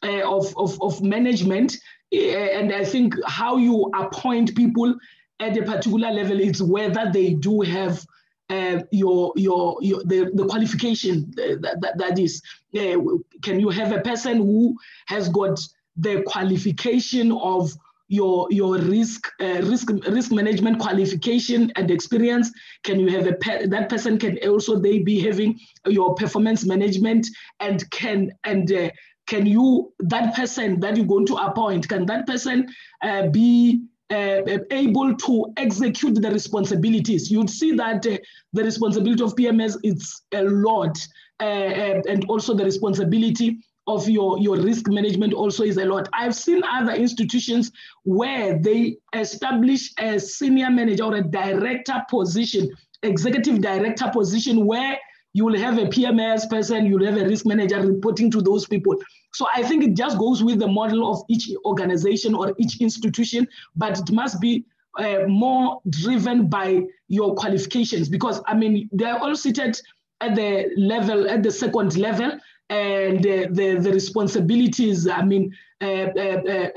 uh, of, of, of management. Uh, and I think how you appoint people at a particular level is whether they do have uh, your, your, your the, the qualification that, that, that is. Uh, can you have a person who has got the qualification of your your risk uh, risk risk management qualification and experience can you have a pe- that person can also they be having your performance management and can and uh, can you, that person that you're going to appoint, can that person uh, be uh, able to execute the responsibilities? You'd see that uh, the responsibility of PMS is a lot, uh, and also the responsibility of your, your risk management also is a lot. I've seen other institutions where they establish a senior manager or a director position, executive director position, where you will have a PMS person, you'll have a risk manager reporting to those people. So I think it just goes with the model of each organization or each institution, but it must be uh, more driven by your qualifications because I mean they're all seated at the level at the second level and uh, the, the responsibilities, I mean, uh, uh,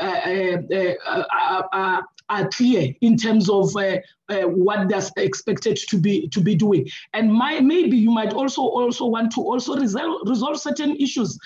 uh are clear in terms of what they're expected to be to be doing. And my, maybe you might also also want to also resolve, resolve certain issues,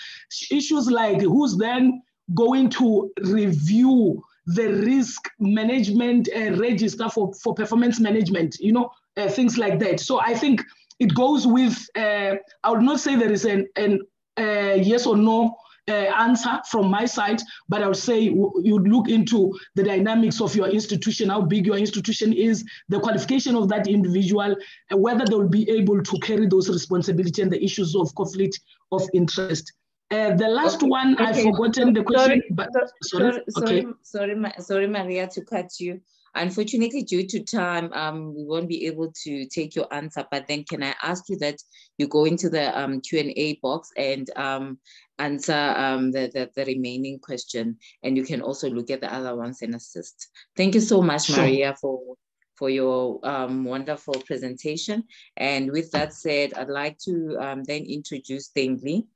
issues like who's then going to review the risk management uh, register for, for performance management, you know, uh, things like that. So I think it goes with, uh, I would not say there is an, an uh, yes or no uh, answer from my side, but I would say you look into the dynamics of your institution, how big your institution is, the qualification of that individual, and whether they will be able to carry those responsibilities and the issues of conflict of interest. Uh, the last okay. one, okay. I've forgotten the question, sorry, but sorry, sorry, okay. sorry, sorry, sorry, Maria, to cut you. Unfortunately, due to time, um, we won't be able to take your answer, but then can I ask you that you go into the um, Q&A box and um, answer um, the, the, the, remaining question, and you can also look at the other ones and assist. Thank you so much, sure. Maria, for for your um, wonderful presentation. And with that said, I'd like to um, then introduce Stanley,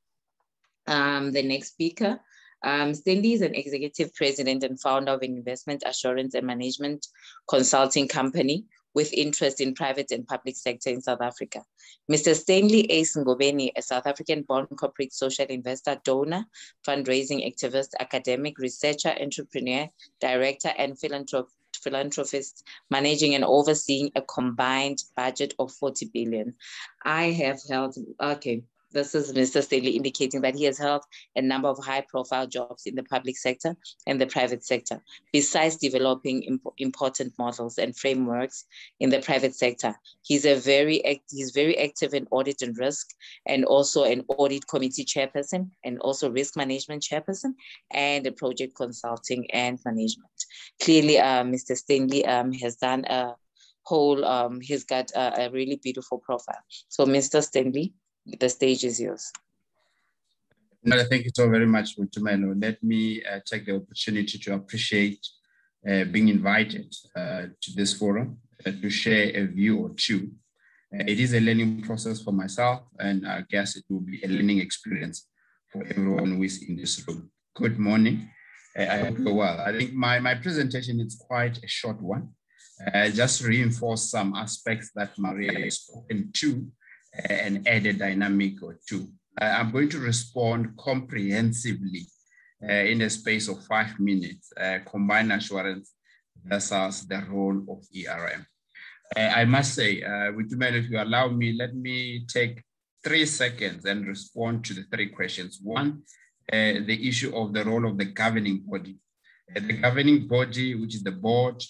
um, the next speaker. Um, Stanley is an executive president and founder of an investment assurance and management consulting company with interest in private and public sector in South Africa. Mr. Stanley A. Ngobeni, a South African born corporate social investor, donor, fundraising activist, academic, researcher, entrepreneur, director, and philanthrop philanthropist managing and overseeing a combined budget of 40 billion. I have held, okay, this is Mr. Stanley indicating that he has held a number of high profile jobs in the public sector and the private sector, besides developing imp important models and frameworks in the private sector. He's a very he's very active in audit and risk and also an audit committee chairperson and also risk management chairperson and a project consulting and management. Clearly, uh, Mr. Stanley um, has done a whole, um, he's got a, a really beautiful profile. So Mr. Stanley, the stage is yours. Thank you so very much, Mutumelo. Let me uh, take the opportunity to appreciate uh, being invited uh, to this forum uh, to share a view or two. Uh, it is a learning process for myself, and I guess it will be a learning experience for everyone who is in this room. Good morning. Uh, I hope you're well. I think my, my presentation is quite a short one. just reinforce some aspects that Maria has spoken to an added dynamic or two. I'm going to respond comprehensively uh, in a space of five minutes, uh, combined assurance versus the role of ERM. Uh, I must say, uh, with if you allow me, let me take three seconds and respond to the three questions. One, uh, the issue of the role of the governing body. Uh, the governing body, which is the board,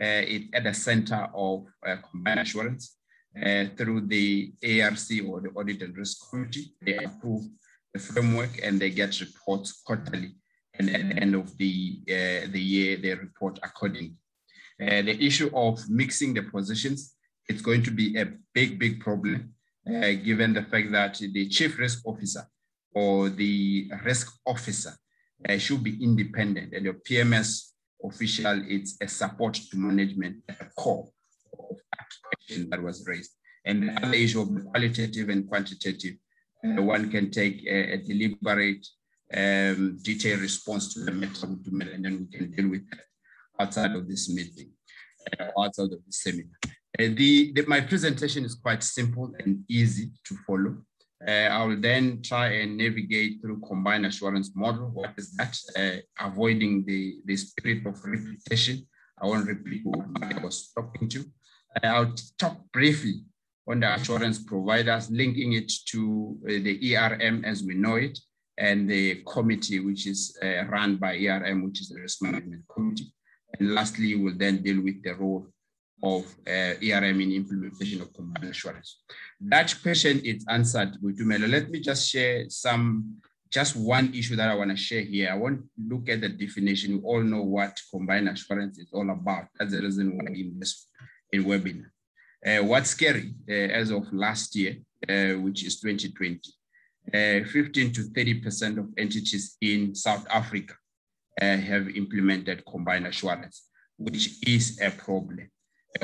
uh, is at the center of combined assurance uh, through the ARC or the Audit and Risk Committee. They approve the framework and they get reports quarterly. And at the end of the, uh, the year, they report accordingly. Uh, the issue of mixing the positions, it's going to be a big, big problem, uh, given the fact that the chief risk officer or the risk officer uh, should be independent and your PMS official, it's a support to management, a core of question that was raised. And the other issue of qualitative and quantitative, uh, one can take a, a deliberate, um, detailed response to the matter, and then we can deal with that outside of this meeting, uh, outside of the seminar. Uh, the, the, my presentation is quite simple and easy to follow. Uh, I will then try and navigate through combined assurance model. What is that? Uh, avoiding the, the spirit of repetition. I won't repeat what I was talking to. I'll talk briefly on the assurance providers, linking it to uh, the ERM as we know it, and the committee, which is uh, run by ERM, which is the Risk Management Committee. And lastly, we'll then deal with the role of uh, ERM in implementation of combined assurance. That question is answered with Tumelo. Let me just share some, just one issue that I want to share here. I want to look at the definition. We all know what combined assurance is all about. That's the reason why in this in webinar. Uh, what's scary uh, as of last year, uh, which is 2020, uh, 15 to 30% of entities in South Africa have implemented combined assurance, which is a problem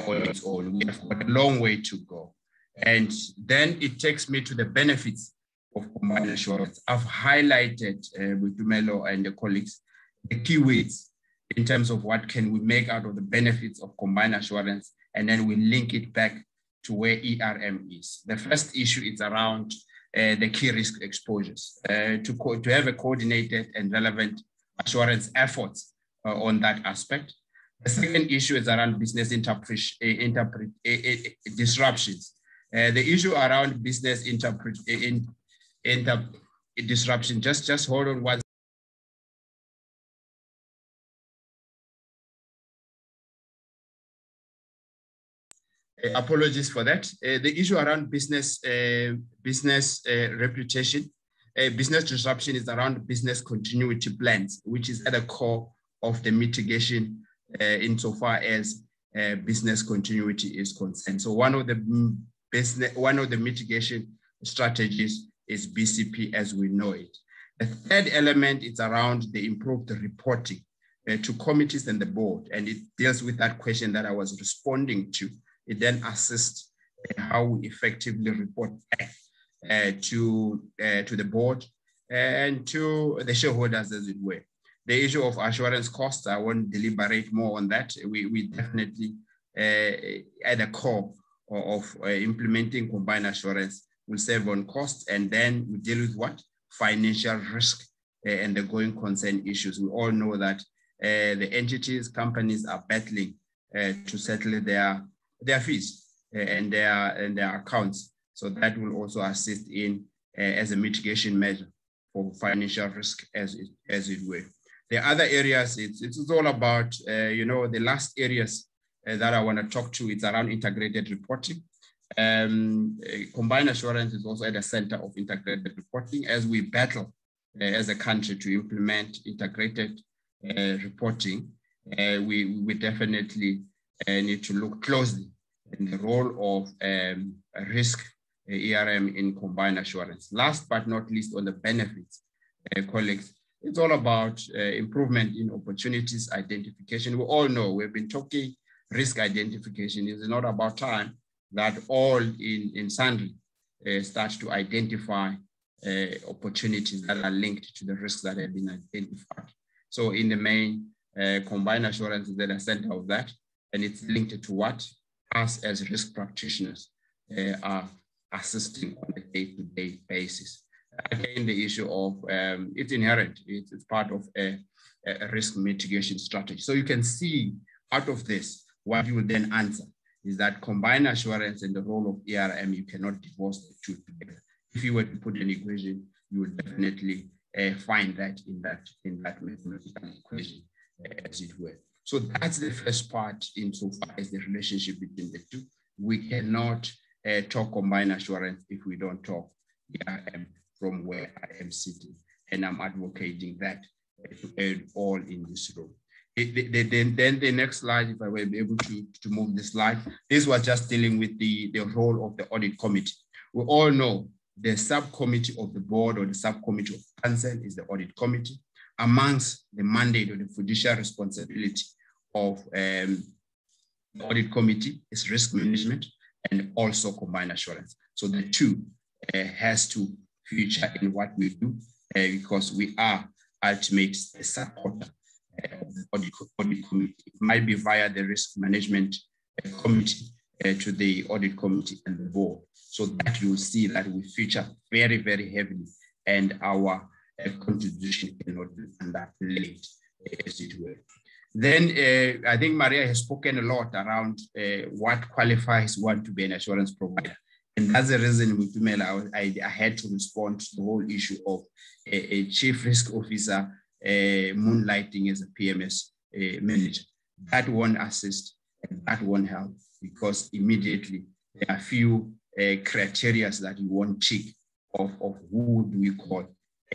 on its own. We have got a long way to go. And then it takes me to the benefits of combined assurance. I've highlighted uh, with Dumelo and the colleagues the key words in terms of what can we make out of the benefits of combined assurance, and then we link it back to where ERM is. The first issue is around uh, the key risk exposures, uh, to, to have a coordinated and relevant assurance efforts uh, on that aspect. The second issue is around business interpret, interpret, disruptions. Uh, the issue around business interpret, in, inter, disruption, just, just hold on one apologies for that. Uh, the issue around business uh, business uh, reputation, uh, business disruption is around business continuity plans, which is at the core of the mitigation uh, insofar as uh, business continuity is concerned. So one of the business, one of the mitigation strategies is BCP as we know it. The third element is around the improved reporting uh, to committees and the board, and it deals with that question that I was responding to. It then assists how we effectively report back uh, to, uh, to the board and to the shareholders, as it were. The issue of assurance costs, I won't deliberate more on that. We, we definitely uh, at the core of uh, implementing combined assurance will save on costs and then we deal with what? Financial risk uh, and the going concern issues. We all know that uh, the entities, companies are battling uh, to settle their, their fees uh, and, their, and their accounts. So that will also assist in as a mitigation measure for financial risk as it, as it were. The other areas, it's, it's all about, uh, you know, the last areas uh, that I want to talk to, it's around integrated reporting. Um, uh, combined assurance is also at the center of integrated reporting as we battle uh, as a country to implement integrated uh, reporting. Uh, we, we definitely need to look closely in the role of um, risk ERM in combined assurance. Last but not least, on the benefits, colleagues, it's all about uh, improvement in opportunities identification. We all know we've been talking risk identification. It's not about time that all in, in Sandri uh, start to identify uh, opportunities that are linked to the risks that have been identified. So in the main, uh, combined assurance is at the center of that, and it's linked to what us as risk practitioners uh, are assisting on a day-to-day -day basis again, the issue of um, it's inherent, it's, it's part of a, a, risk mitigation strategy. So you can see out of this, what you will then answer is that combined assurance and the role of ERM, you cannot divorce the two together. If you were to put an equation, you would definitely uh, find that in that in that mathematical equation, uh, as it were. So that's the first part insofar as the relationship between the two. We cannot uh, talk combined assurance if we don't talk ERM from where I am sitting. And I'm advocating that to all in this room. then, then the next slide, if I were able to, to move the slide, this was just dealing with the, the role of the audit committee. We all know the subcommittee of the board or the subcommittee of council is the audit committee. Amongst the mandate or the fiduciary responsibility of um, the audit committee is risk management and also combined assurance. So the two uh, has to feature in what we do uh, because we are ultimate supporter uh, of the audit, audit committee. It might be via the risk management uh, committee uh, to the audit committee and the board. So that you'll see that we feature very, very heavily and our uh, contribution cannot be underplayed as it were. Then uh, I think Maria has spoken a lot around uh, what qualifies one to be an assurance provider. And that's the reason with Tumelo, I, I, had to respond to the whole issue of a, a chief risk officer uh, moonlighting as a PMS manager. That won't assist and that won't help because immediately there are few uh, criteria that you won't tick of, of who do we call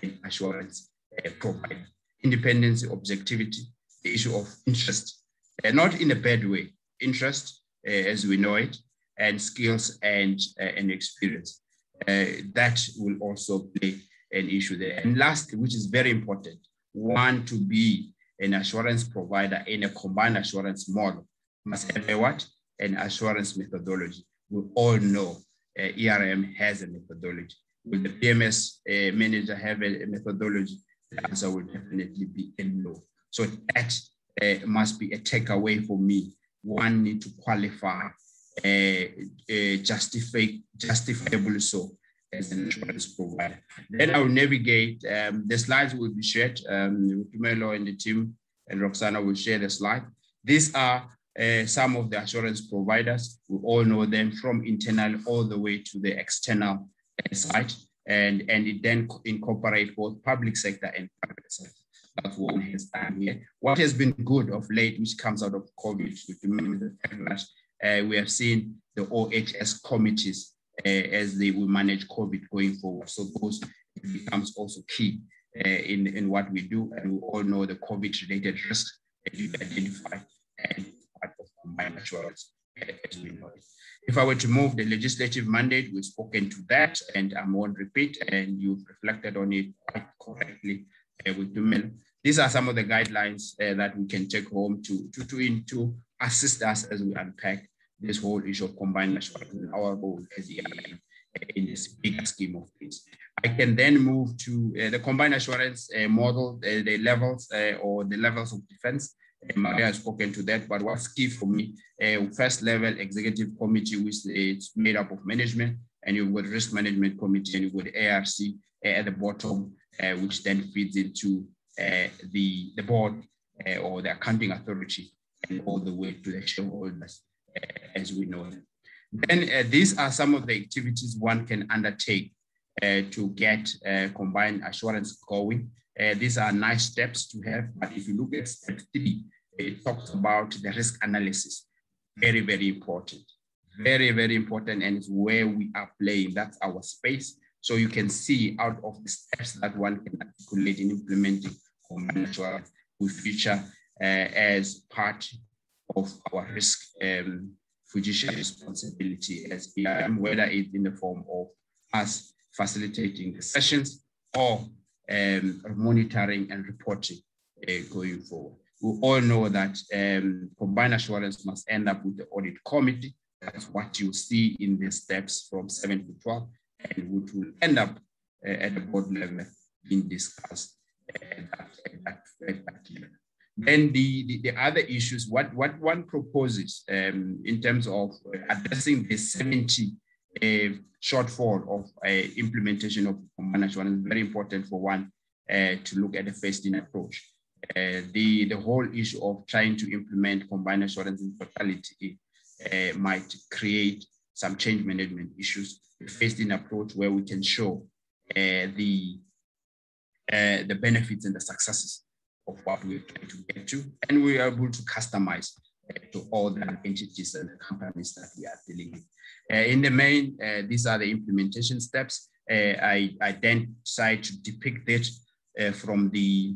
an assurance uh, provider. Independence, objectivity, the issue of interest, uh, not in a bad way, interest uh, as we know it, and skills and, uh, and experience. Uh, that will also play an issue there. And last, which is very important, one to be an assurance provider in a combined assurance model must have a what? An assurance methodology. We all know uh, ERM has a methodology. Will the PMS uh, manager have a, a, methodology? The answer will definitely be a no. So that uh, must be a takeaway for me. One need to qualify, uh, uh, justify, justifiable so as an insurance provider. Then I will navigate. Um, the slides will be shared. Um, Tumelo and the team and Roxana will share the slide. These are uh, some of the assurance providers. We all know them from internal all the way to the external uh, side. And, and it then incorporate both public sector and private sector. That's what has done here. What has been good of late, which comes out of COVID, uh, we have seen the OHS committees uh, as they will manage COVID going forward. So those becomes also key uh, in, in what we do. And we all know the COVID related risks that you identify and part of combined assurance uh, it. If I were to move the legislative mandate, we've spoken to that and I won't repeat and you've reflected on it quite correctly uh, with Dumel. These are some of the guidelines uh, that we can take home to, to, to, to assist us as we unpack this whole issue of combined and our role as the in this big scheme of things. I can then move to uh, the combined assurance uh, model, uh, the levels uh, or the levels of defense. Uh, Maria has spoken to that, but what's key for me, uh, first level executive committee, which is made up of management, and you've got risk management committee, and you've got ARC at the bottom, which then feeds into the, the board or the accounting authority and all the way to the shareholders as we know them. Then uh, these are some of the activities one can undertake uh, to get uh, combined assurance going. Uh, these are nice steps to have, but if you look at step three, it talks about the risk analysis. Very, very important. Very, very important, and it's where we are playing. That's our space. So you can see out of the steps that one can articulate in implementing combined assurance, we feature uh, as part of our risk um, fiduciary responsibility as ERM, whether it's in the form of us facilitating the sessions or um, monitoring and reporting uh, going forward. We all know that um, combined assurance must end up with the audit committee. That's what you see in the steps from 7 to 12, and which will end up uh, at the board level being discussed uh, level. Then the, the, the, other issues, what, what one proposes um, in terms of addressing the 70 uh, shortfall of uh, implementation of management is very important for one uh, to look at the phased-in approach. Uh, the, the whole issue of trying to implement combined assurance in totality uh, might create some change management issues. The phased-in approach where we can show uh, the, the benefits and the successes of what we're trying to get to, and we are able to customize uh, to all the entities and the companies that we are dealing with. Uh, in the main, uh, these are the implementation steps. Uh, I, I then decide to depict it uh, from the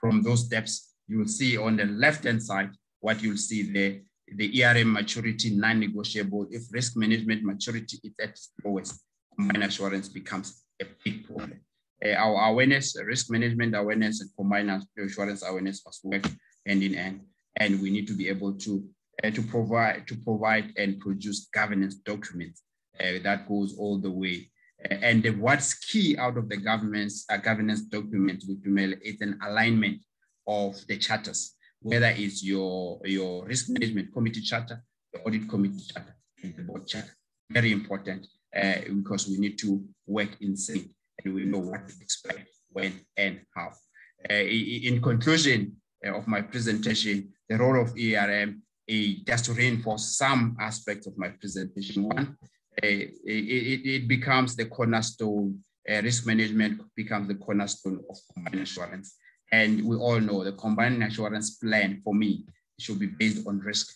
from those steps. You will see on the left-hand side what you'll see there, the ERM maturity non-negotiable. If risk management maturity is at lowest, combined assurance becomes a big problem uh, our awareness, risk management awareness, and combined assurance awareness must work hand in hand. And we need to be able to uh, to provide to provide and produce governance documents uh, that goes all the way. and what's key out of the government's uh, governance document with Dumel is an alignment of the charters, whether it's your your risk management committee charter, the audit committee charter, and the board charter. Very important uh, because we need to work in sync and we know what to expect, when, and how. Uh, in conclusion uh, of my presentation, the role of ERM just to reinforce some aspects of my presentation. One, it, it, it, becomes the cornerstone, uh, risk management becomes the cornerstone of combined insurance. And we all know the combined insurance plan for me should be based on risk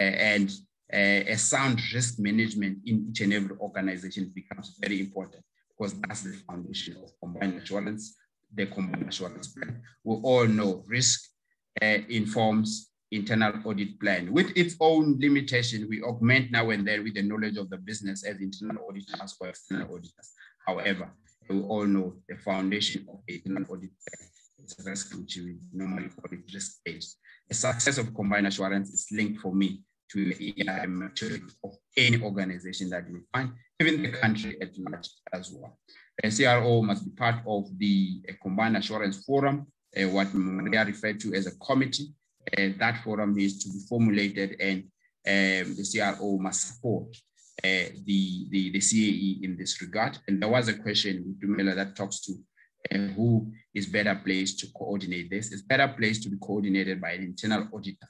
uh, and uh, a sound risk management in each and every organization becomes very important because that's the foundation of combined insurance, the combined insurance plan. We all know risk uh, informs internal audit plan. With its own limitation, we augment now and then with the knowledge of the business as internal auditors or external auditors. However, we all know the foundation of the internal audit plan is risk, which we normally call it risk based. The success of combined assurance is linked for me to the ERM maturity of any organization that we find, even the country at large as well. A CRO must be part of the Combined Assurance Forum, uh, what Maria referred to as a committee. Uh, that forum needs to be formulated and um, the CRO must support uh, the, the, the CAE in this regard. And there was a question Dumela that talks to uh, who is better placed to coordinate this. It's better placed to be coordinated by an internal auditor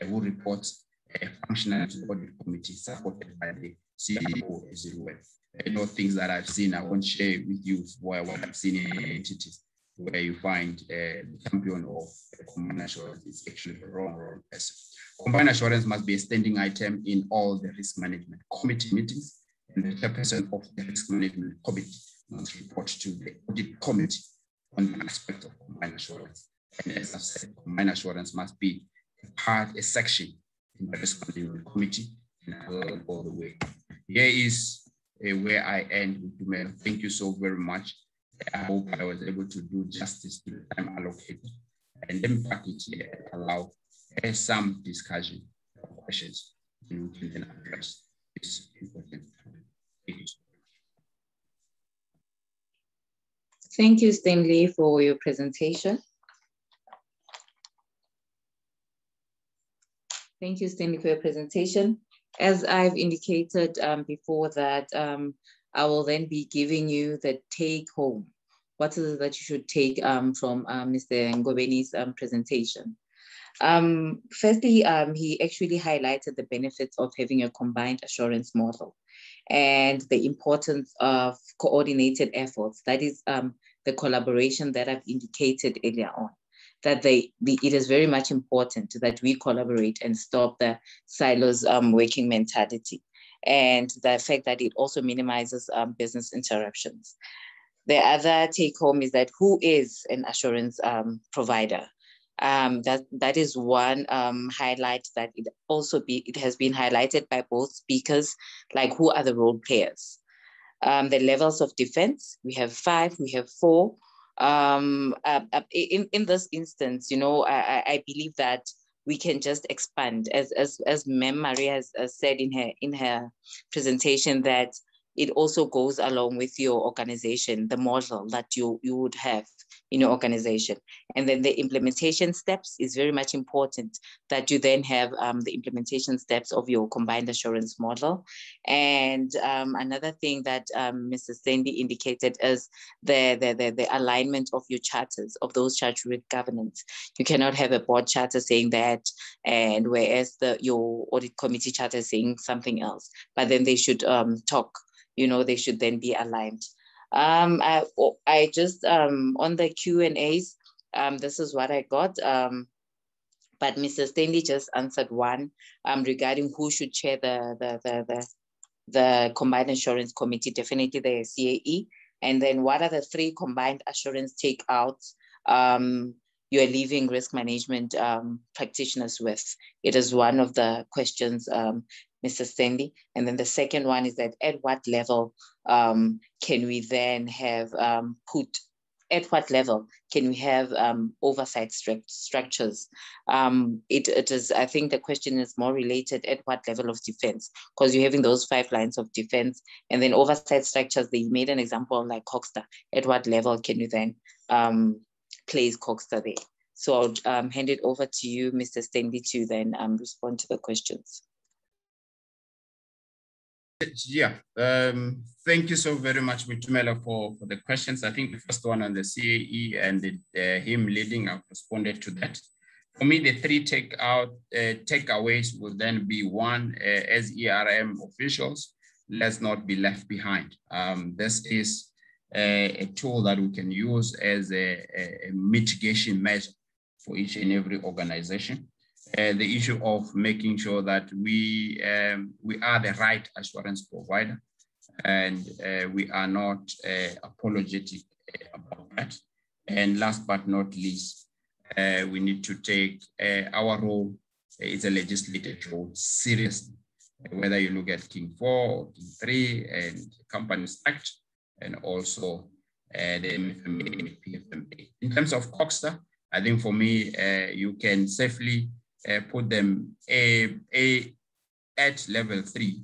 uh, who reports a functional audit committee supported by the CEO as well. You know, things that I've seen, I won't share with you where what I've seen in entities where you find uh, the champion of combined assurance is actually the wrong, wrong person. Combined assurance must be a standing item in all the risk management committee meetings, and the chairperson of the risk management committee must report to the audit committee on the aspect of combined assurance. And as I've said, combined assurance must be a part, a section in the risk management committee and all the way. Here is uh, where I end. Thank you so very much. I hope I was able to do justice to the time allocated. And then back it here and allow some discussion or questions and we can then address this important Thank you. Thank you, Stanley, for your presentation. Thank you, Stanley, for your presentation. As I've indicated um, before that, um, I will then be giving you the take home. What is it that you should take um, from uh, Mr. Ngobeni's um, presentation? Um, firstly, um, he actually highlighted the benefits of having a combined assurance model and the importance of coordinated efforts. That is the collaboration that I've indicated earlier on that they, the, it is very much important that we collaborate and stop the silos um, working mentality and the fact that it also minimizes um, business interruptions. The other take home is that who is an assurance um, provider? Um, that that is one um, highlight that it also be it has been highlighted by both speakers, like who are the role players. Um, the levels of defense, we have five, we have four, um, uh, uh, in, in this instance, you know, I, I believe that we can just expand. As, as, as Mem Maria has, has said in her, in her presentation that it also goes along with your organization, the model that you, you would have in your organization. And then the implementation steps is very much important that you then have um, the implementation steps of your combined assurance model. And um, another thing that um, Mr. Sandy indicated is the, the, the, the, alignment of your charters, of those chartered governance. You cannot have a board charter saying that, and whereas the, your audit committee charter saying something else, but then they should um, talk you know, they should then be aligned. Um, I, I just, um, on the Q and A's, um, this is what I got. Um, but Mr. Stanley just answered one um, regarding who should chair the, the, the, the, the Combined Assurance Committee, definitely the CAE. And then what are the three combined assurance takeouts um, you're leaving risk management um, practitioners with? It is one of the questions um, Mr. Stanley. And then the second one is that at what level um, can we then have um, put, at what level can we have um, oversight stru structures? Um, it, it is, I think the question is more related at what level of defense, because you're having those five lines of defense and then oversight structures, they made an example like COGSTA. At what level can you then um, place COGSTA there? So I'll um, hand it over to you, Mr. Stanley, to then respond to the questions. Yeah, um, thank you so very much, Mitumela, for, for the questions. I think the first one on the CAE and the, uh, him leading, I've responded to that. For me, the three take out uh, takeaways will then be one, uh, as ERM officials, let's not be left behind. Um, this is a, a, tool that we can use as a, a, mitigation measure for each and every organization. Uh, the issue of making sure that we um, we are the right assurance provider and uh, we are not uh, apologetic about that. And last but not least, uh, we need to take uh, our role as a legislative role seriously whether you look at King 4 or King 3 and Companies Act, and also the MFMA, PFMA. In terms of COGSTA, I think for me, you can safely uh, put them a, a, at level three,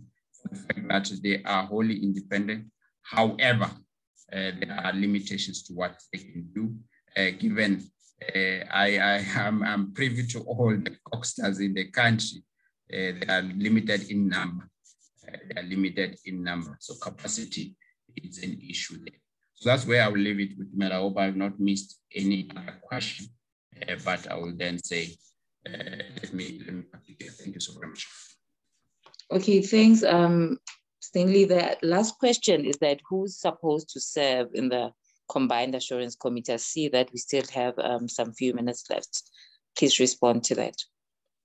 the fact that they are wholly independent. However, uh, there are limitations to what they can do, uh, given uh, I, I am I'm privy to all the COGSTAs in the country uh, they are limited in number. Uh, they are limited in number. So capacity is an issue there. So that's where I will leave it with Mel. I hope I have not missed any other question, uh, but I will then say, uh, let me, let me thank you so very much. Okay, thanks. Um, Stanley, the last question is that who's supposed to serve in the Combined Assurance Committee? I see that we still have um, some few minutes left. Please respond to that.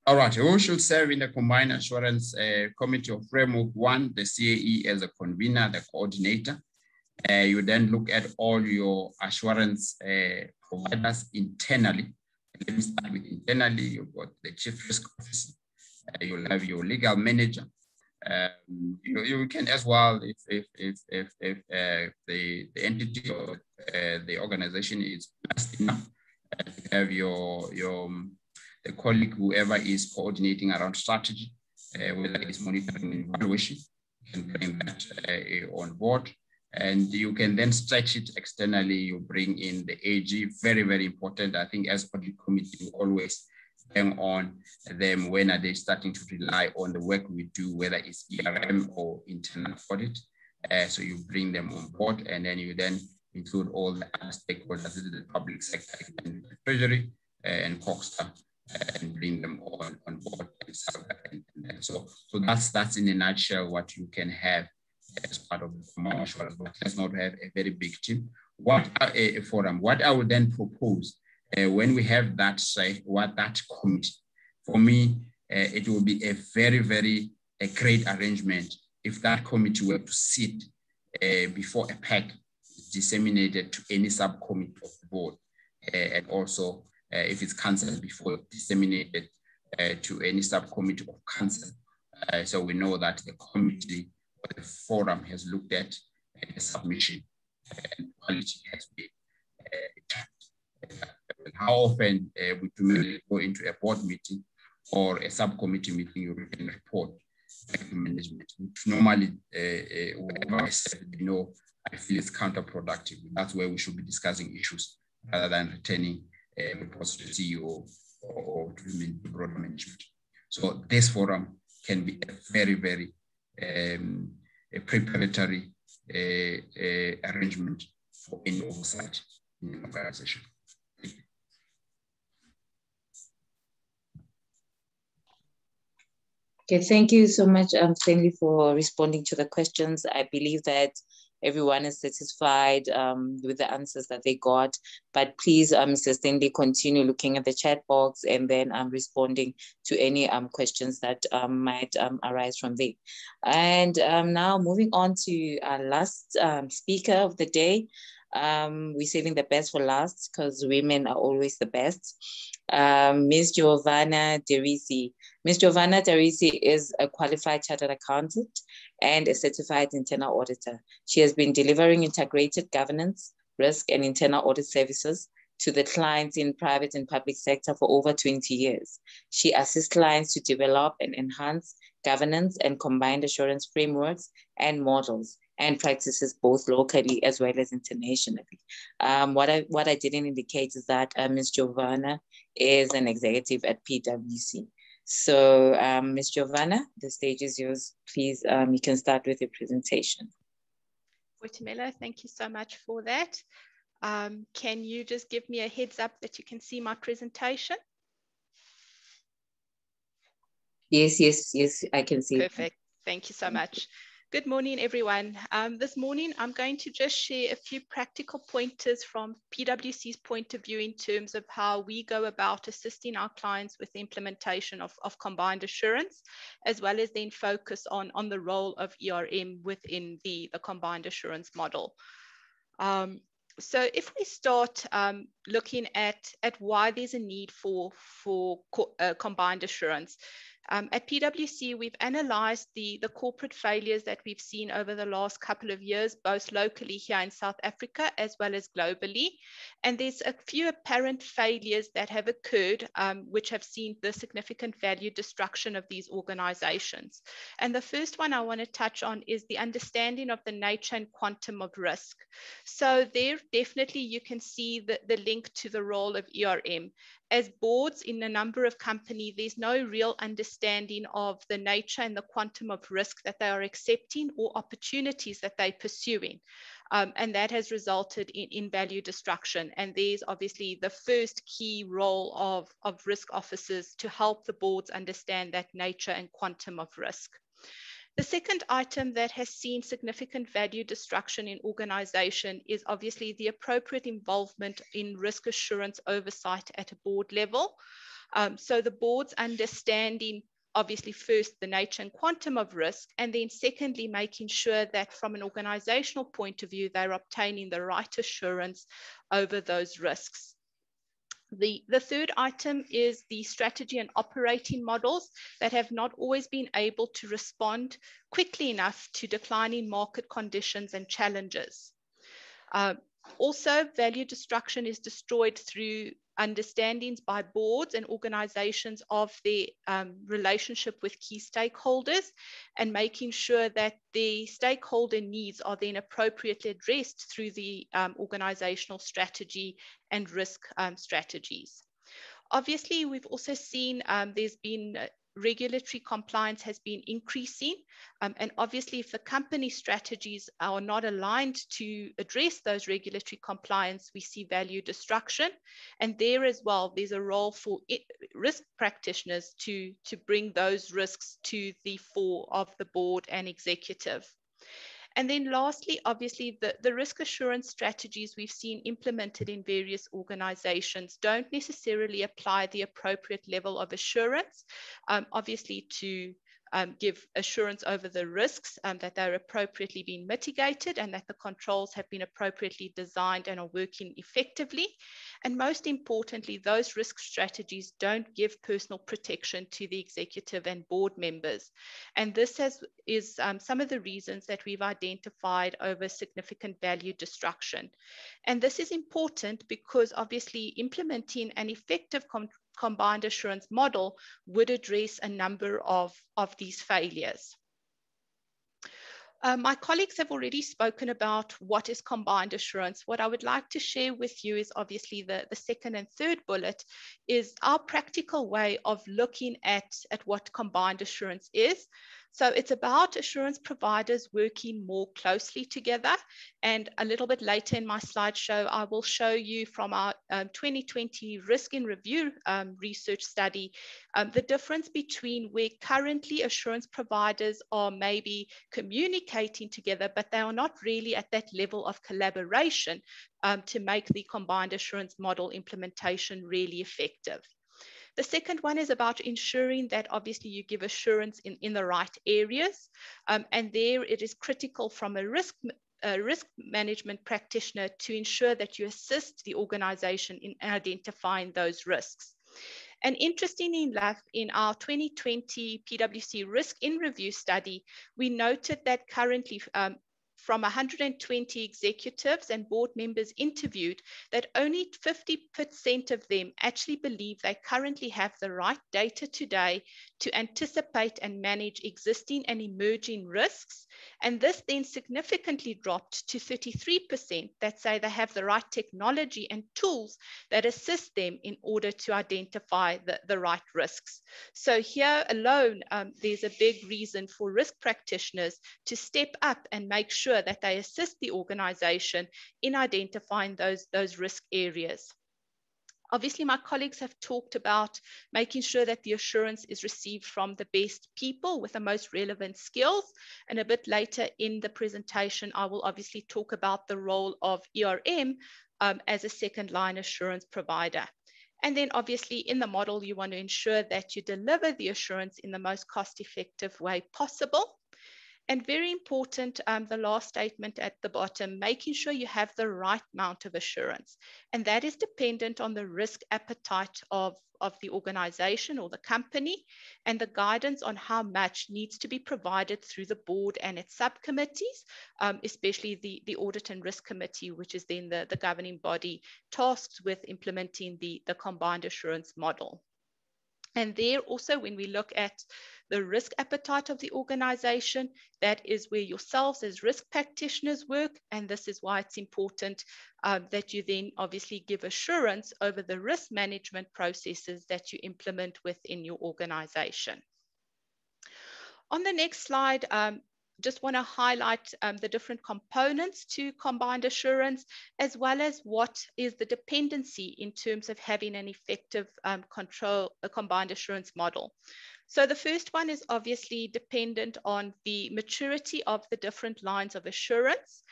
All right, who should serve in the Combined Assurance uh, Committee of Framework 1, the CAE as a convener, the coordinator. Uh, you then look at all your assurance uh, providers internally. Let me start with internally, you've got the chief risk officer, uh, you'll have your legal manager. Um, you, you can as well, if, if, if, if, if uh, the, the entity or uh, the organization is blessed enough, have your, your the colleague, whoever is coordinating around strategy, uh, whether it's monitoring and evaluation, can bring that uh, on board. And you can then stretch it externally. You bring in the AG, very, very important. I think as audit committee, we always hang on them when are they starting to rely on the work we do, whether it's ERM or internal audit. Uh, so you bring them on board and then you then include all the other stakeholders, the public sector, and the treasury, uh, and COGSTA and bring them on, on board and, and, and so so that's that's in a nutshell what you can have as part of the commercial but let's not have a very big team. What a, a eh, eh, forum? What i would then propose uh, when we have that say what that committee for me uh, it will be a very very a great arrangement if that committee were to sit uh, before a pack is disseminated to any subcommittee of the board and also if it's cancelled before disseminated to any subcommittee of council. So we know that the committee or the forum has looked at the submission and quality has been how often uh, would you go into a board meeting or a subcommittee meeting, you can report to management, normally, uh, uh, I said, you know, I feel it's counterproductive. That's where we should be discussing issues rather than returning uh, reports to the CEO or, to the broader management. So this forum can be a very, very um, a preparatory uh, uh, arrangement for any oversight in the organization. Okay, thank you so much, um, Stanley, for responding to the questions. I believe that everyone is satisfied um, with the answers that they got. But please, um. Stanley, continue looking at the chat box and then um, responding to any um, questions that um, might um, arise from there. And um, now moving on to our last um, speaker of the day. Um, we're saving the best for last because women are always the best. Um, Ms. Giovanna Derisi. Ms. Giovanna Derisi is a qualified chartered accountant and a certified internal auditor. She has been delivering integrated governance, risk, and internal audit services to the clients in private and public sector for over 20 years. She assists clients to develop and enhance governance and combined assurance frameworks and models and practices both locally as well as internationally. Um, what, I, what I didn't indicate is that uh, Ms. Giovanna is an executive at PwC. So um, Ms. Giovanna, the stage is yours. Please, um, you can start with your presentation. Boitumelo, thank you so much for that. Um, can you just give me a heads up that you can see my presentation? Yes, yes, yes, I can see. Perfect. Thank you so much. Good morning, everyone. Um, this morning, I'm going to just share a few practical pointers from PwC's point of view in terms of how we go about assisting our clients with the implementation of, of combined assurance, as well as then focus on, on the role of ERM within the, the combined assurance model. Um, so if we start um, looking at, at why there's a need for, for co uh, combined assurance, um, at PwC, we've analyzed the, the corporate failures that we've seen over the last couple of years, both locally here in South Africa as well as globally. And there's a few apparent failures that have occurred, um, which have seen the significant value destruction of these organizations. And the first one I want to touch on is the understanding of the nature and quantum of risk. So there definitely you can see the, the link to the role of ERM as boards in a number of companies, there's no real understanding of the nature and the quantum of risk that they are accepting or opportunities that they're pursuing. Um, and that has resulted in, in value destruction. And there's obviously the first key role of, of risk officers to help the boards understand that nature and quantum of risk. The second item that has seen significant value destruction in organization is obviously the appropriate involvement in risk assurance oversight at a board level. Um, so the board's understanding obviously first the nature and quantum of risk, and then secondly, making sure that from an organizational point of view, they're obtaining the right assurance over those risks. The, the third item is the strategy and operating models that have not always been able to respond quickly enough to declining market conditions and challenges. Uh, also, value destruction is destroyed through understandings by boards and organizations of their um, relationship with key stakeholders and making sure that the stakeholder needs are then appropriately addressed through the um, organizational strategy and risk um, strategies. Obviously, we've also seen um, there's been regulatory compliance has been increasing. Um, and obviously, if the company strategies are not aligned to address those regulatory compliance, we see value destruction. And there as well, there's a role for it, risk practitioners to, to bring those risks to the fore of the board and executive. And then lastly, obviously, the, the risk assurance strategies we've seen implemented in various organizations don't necessarily apply the appropriate level of assurance, um, obviously to um, give assurance over the risks um, that they're appropriately being mitigated and that the controls have been appropriately designed and are working effectively. And most importantly, those risk strategies don't give personal protection to the executive and board members. And this has, is um, some of the reasons that we've identified over significant value destruction. And this is important because obviously implementing an effective combined assurance model would address a number of, of these failures. Uh, my colleagues have already spoken about what is combined assurance. What I would like to share with you is obviously the, the second and third bullet is our practical way of looking at, at what combined assurance is. So it's about assurance providers working more closely together. And a little bit later in my slideshow, I will show you from our um, 2020 risk in review um, research study, um, the difference between where currently assurance providers are maybe communicating together, but they are not really at that level of collaboration um, to make the combined assurance model implementation really effective. The second one is about ensuring that obviously you give assurance in, in the right areas. Um, and there it is critical from a risk a risk management practitioner to ensure that you assist the organization in identifying those risks. And interestingly enough, in our 2020 PwC risk in review study, we noted that currently um, from 120 executives and board members interviewed that only 50% of them actually believe they currently have the right data today to anticipate and manage existing and emerging risks. And this then significantly dropped to 33% that say they have the right technology and tools that assist them in order to identify the, the right risks. So here alone, um, there's a big reason for risk practitioners to step up and make sure that they assist the organization in identifying those, those risk areas. Obviously, my colleagues have talked about making sure that the assurance is received from the best people with the most relevant skills. And a bit later in the presentation, I will obviously talk about the role of ERM um, as a second line assurance provider. And then obviously in the model, you want to ensure that you deliver the assurance in the most cost effective way possible. And very important, um, the last statement at the bottom, making sure you have the right amount of assurance. And that is dependent on the risk appetite of, of the organization or the company. And the guidance on how much needs to be provided through the board and its subcommittees, um, especially the, the audit and risk committee, which is then the, the governing body tasked with implementing the, the combined assurance model. And there also, when we look at the risk appetite of the organization, that is where yourselves as risk practitioners work. And this is why it's important um, that you then obviously give assurance over the risk management processes that you implement within your organization. On the next slide, um, just want to highlight um, the different components to combined assurance, as well as what is the dependency in terms of having an effective um, control, a combined assurance model. So the first one is obviously dependent on the maturity of the different lines of assurance.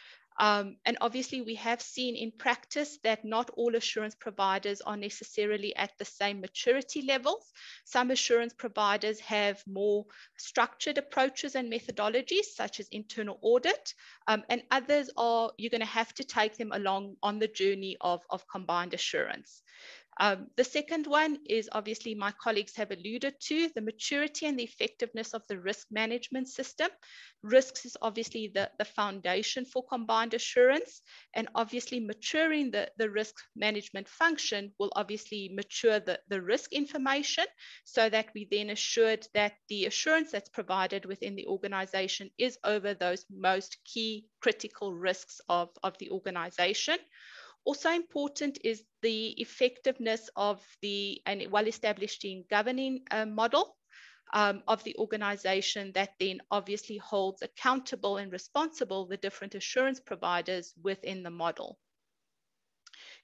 Um, and obviously, we have seen in practice that not all assurance providers are necessarily at the same maturity levels. Some assurance providers have more structured approaches and methodologies, such as internal audit, um, and others are you're going to have to take them along on the journey of, of combined assurance. Um, the second one is obviously my colleagues have alluded to the maturity and the effectiveness of the risk management system. Risks is obviously the, the foundation for combined assurance and obviously maturing the, the risk management function will obviously mature the, the risk information so that we then assured that the assurance that's provided within the organization is over those most key critical risks of, of the organization. Also important is the effectiveness of the and well-established governing uh, model um, of the organization that then obviously holds accountable and responsible the different assurance providers within the model.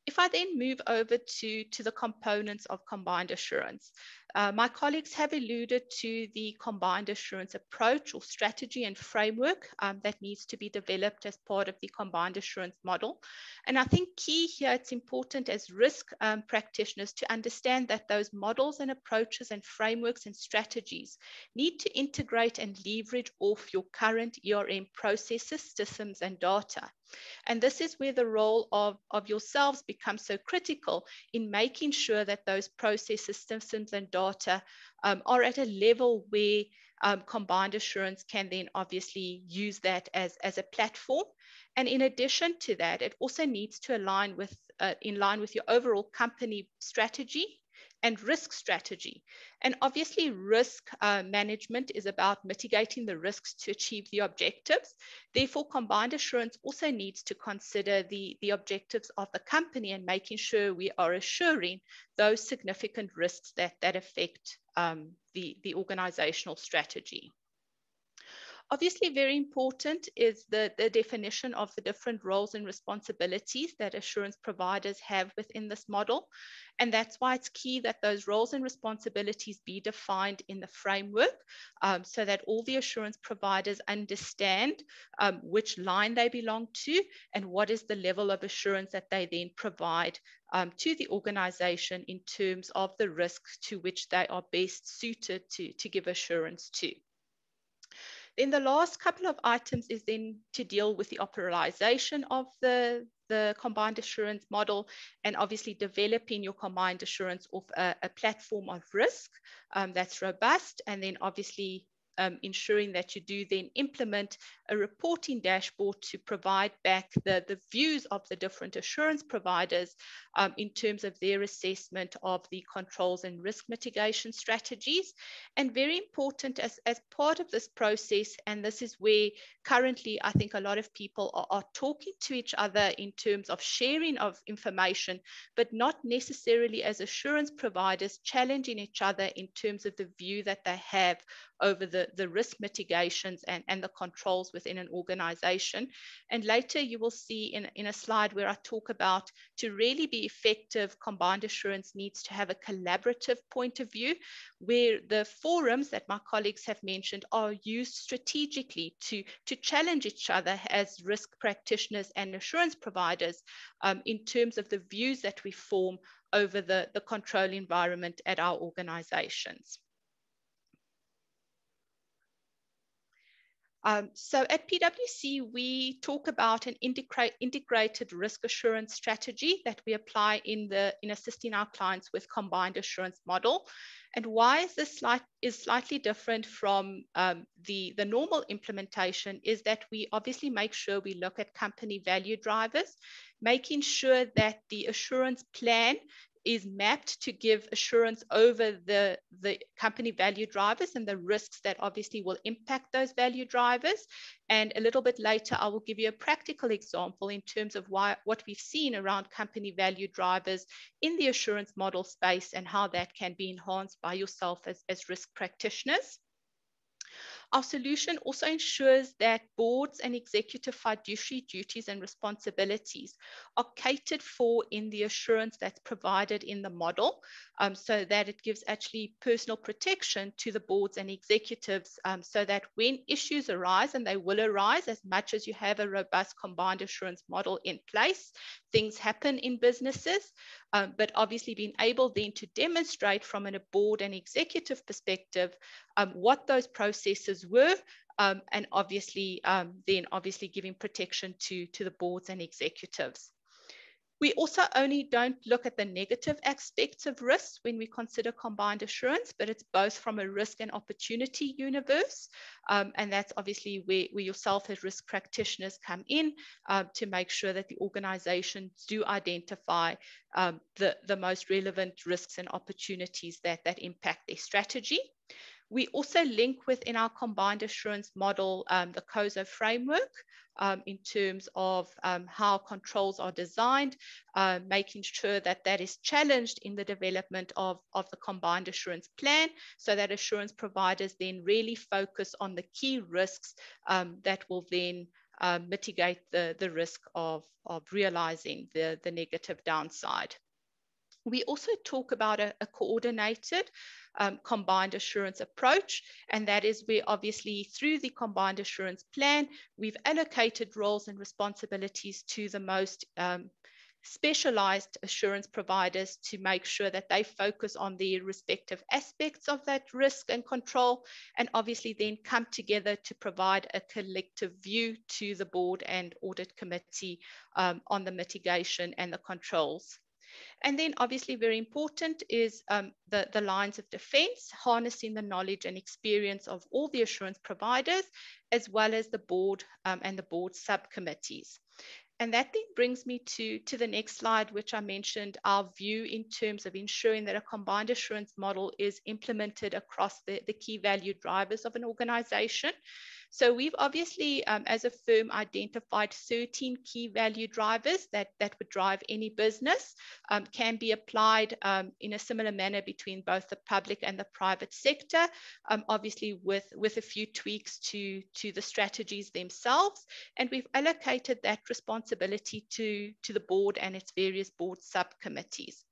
If I then move over to, to the components of combined assurance, uh, my colleagues have alluded to the combined assurance approach or strategy and framework um, that needs to be developed as part of the combined assurance model. And I think key here, it's important as risk um, practitioners to understand that those models and approaches and frameworks and strategies need to integrate and leverage off your current ERM processes, systems, and data. And this is where the role of, of yourselves becomes so critical in making sure that those processes, systems, and data um, are at a level where um, combined assurance can then obviously use that as, as a platform. And in addition to that, it also needs to align with, uh, in line with your overall company strategy and risk strategy. And obviously, risk uh, management is about mitigating the risks to achieve the objectives. Therefore, combined assurance also needs to consider the, the objectives of the company and making sure we are assuring those significant risks that, that affect um, the, the organizational strategy. Obviously, very important is the, the definition of the different roles and responsibilities that assurance providers have within this model. And that's why it's key that those roles and responsibilities be defined in the framework um, so that all the assurance providers understand um, which line they belong to and what is the level of assurance that they then provide um, to the organization in terms of the risks to which they are best suited to, to give assurance to. Then the last couple of items is then to deal with the operationalization of the, the combined assurance model and obviously developing your combined assurance of a, a platform of risk um, that's robust. And then obviously um, ensuring that you do then implement a reporting dashboard to provide back the, the views of the different assurance providers um, in terms of their assessment of the controls and risk mitigation strategies. And very important as, as part of this process, and this is where currently I think a lot of people are, are talking to each other in terms of sharing of information, but not necessarily as assurance providers challenging each other in terms of the view that they have over the, the, risk mitigations and, and the controls within an organization. And later you will see in, in a slide where I talk about to really be effective, combined assurance needs to have a collaborative point of view where the forums that my colleagues have mentioned are used strategically to, to challenge each other as risk practitioners and assurance providers um, in terms of the views that we form over the, the control environment at our organizations. Um, so at PwC, we talk about an integrate, integrated risk assurance strategy that we apply in, the, in assisting our clients with combined assurance model. And why is this slight, is slightly different from um, the, the normal implementation is that we obviously make sure we look at company value drivers, making sure that the assurance plan is mapped to give assurance over the, the company value drivers and the risks that obviously will impact those value drivers. And a little bit later, I will give you a practical example in terms of why, what we've seen around company value drivers in the assurance model space and how that can be enhanced by yourself as, as risk practitioners. Our solution also ensures that boards and executive fiduciary duties and responsibilities are catered for in the assurance that's provided in the model um, so that it gives actually personal protection to the boards and executives um, so that when issues arise, and they will arise as much as you have a robust combined assurance model in place, things happen in businesses, um, but obviously being able then to demonstrate from a board and executive perspective um, what those processes were um, and obviously um, then obviously giving protection to, to the boards and executives. We also only don't look at the negative aspects of risk when we consider combined assurance, but it's both from a risk and opportunity universe. Um, and that's obviously where, where yourself as risk practitioners come in uh, to make sure that the organizations do identify um, the, the most relevant risks and opportunities that, that impact their strategy. We also link within our combined assurance model um, the COSO framework um, in terms of um, how controls are designed, uh, making sure that that is challenged in the development of, of the combined assurance plan so that assurance providers then really focus on the key risks um, that will then uh, mitigate the, the risk of, of realizing the, the negative downside. We also talk about a, a coordinated um, combined assurance approach, and that is where obviously through the combined assurance plan, we've allocated roles and responsibilities to the most um, specialized assurance providers to make sure that they focus on the respective aspects of that risk and control, and obviously then come together to provide a collective view to the board and audit committee um, on the mitigation and the controls. And then obviously very important is um, the, the lines of defense, harnessing the knowledge and experience of all the assurance providers, as well as the board um, and the board subcommittees. And that then brings me to, to the next slide, which I mentioned our view in terms of ensuring that a combined assurance model is implemented across the, the key value drivers of an organization. So we've obviously, um, as a firm, identified 13 key value drivers that, that would drive any business, um, can be applied um, in a similar manner between both the public and the private sector, um, obviously with, with a few tweaks to, to the strategies themselves. And we've allocated that responsibility to, to the board and its various board subcommittees.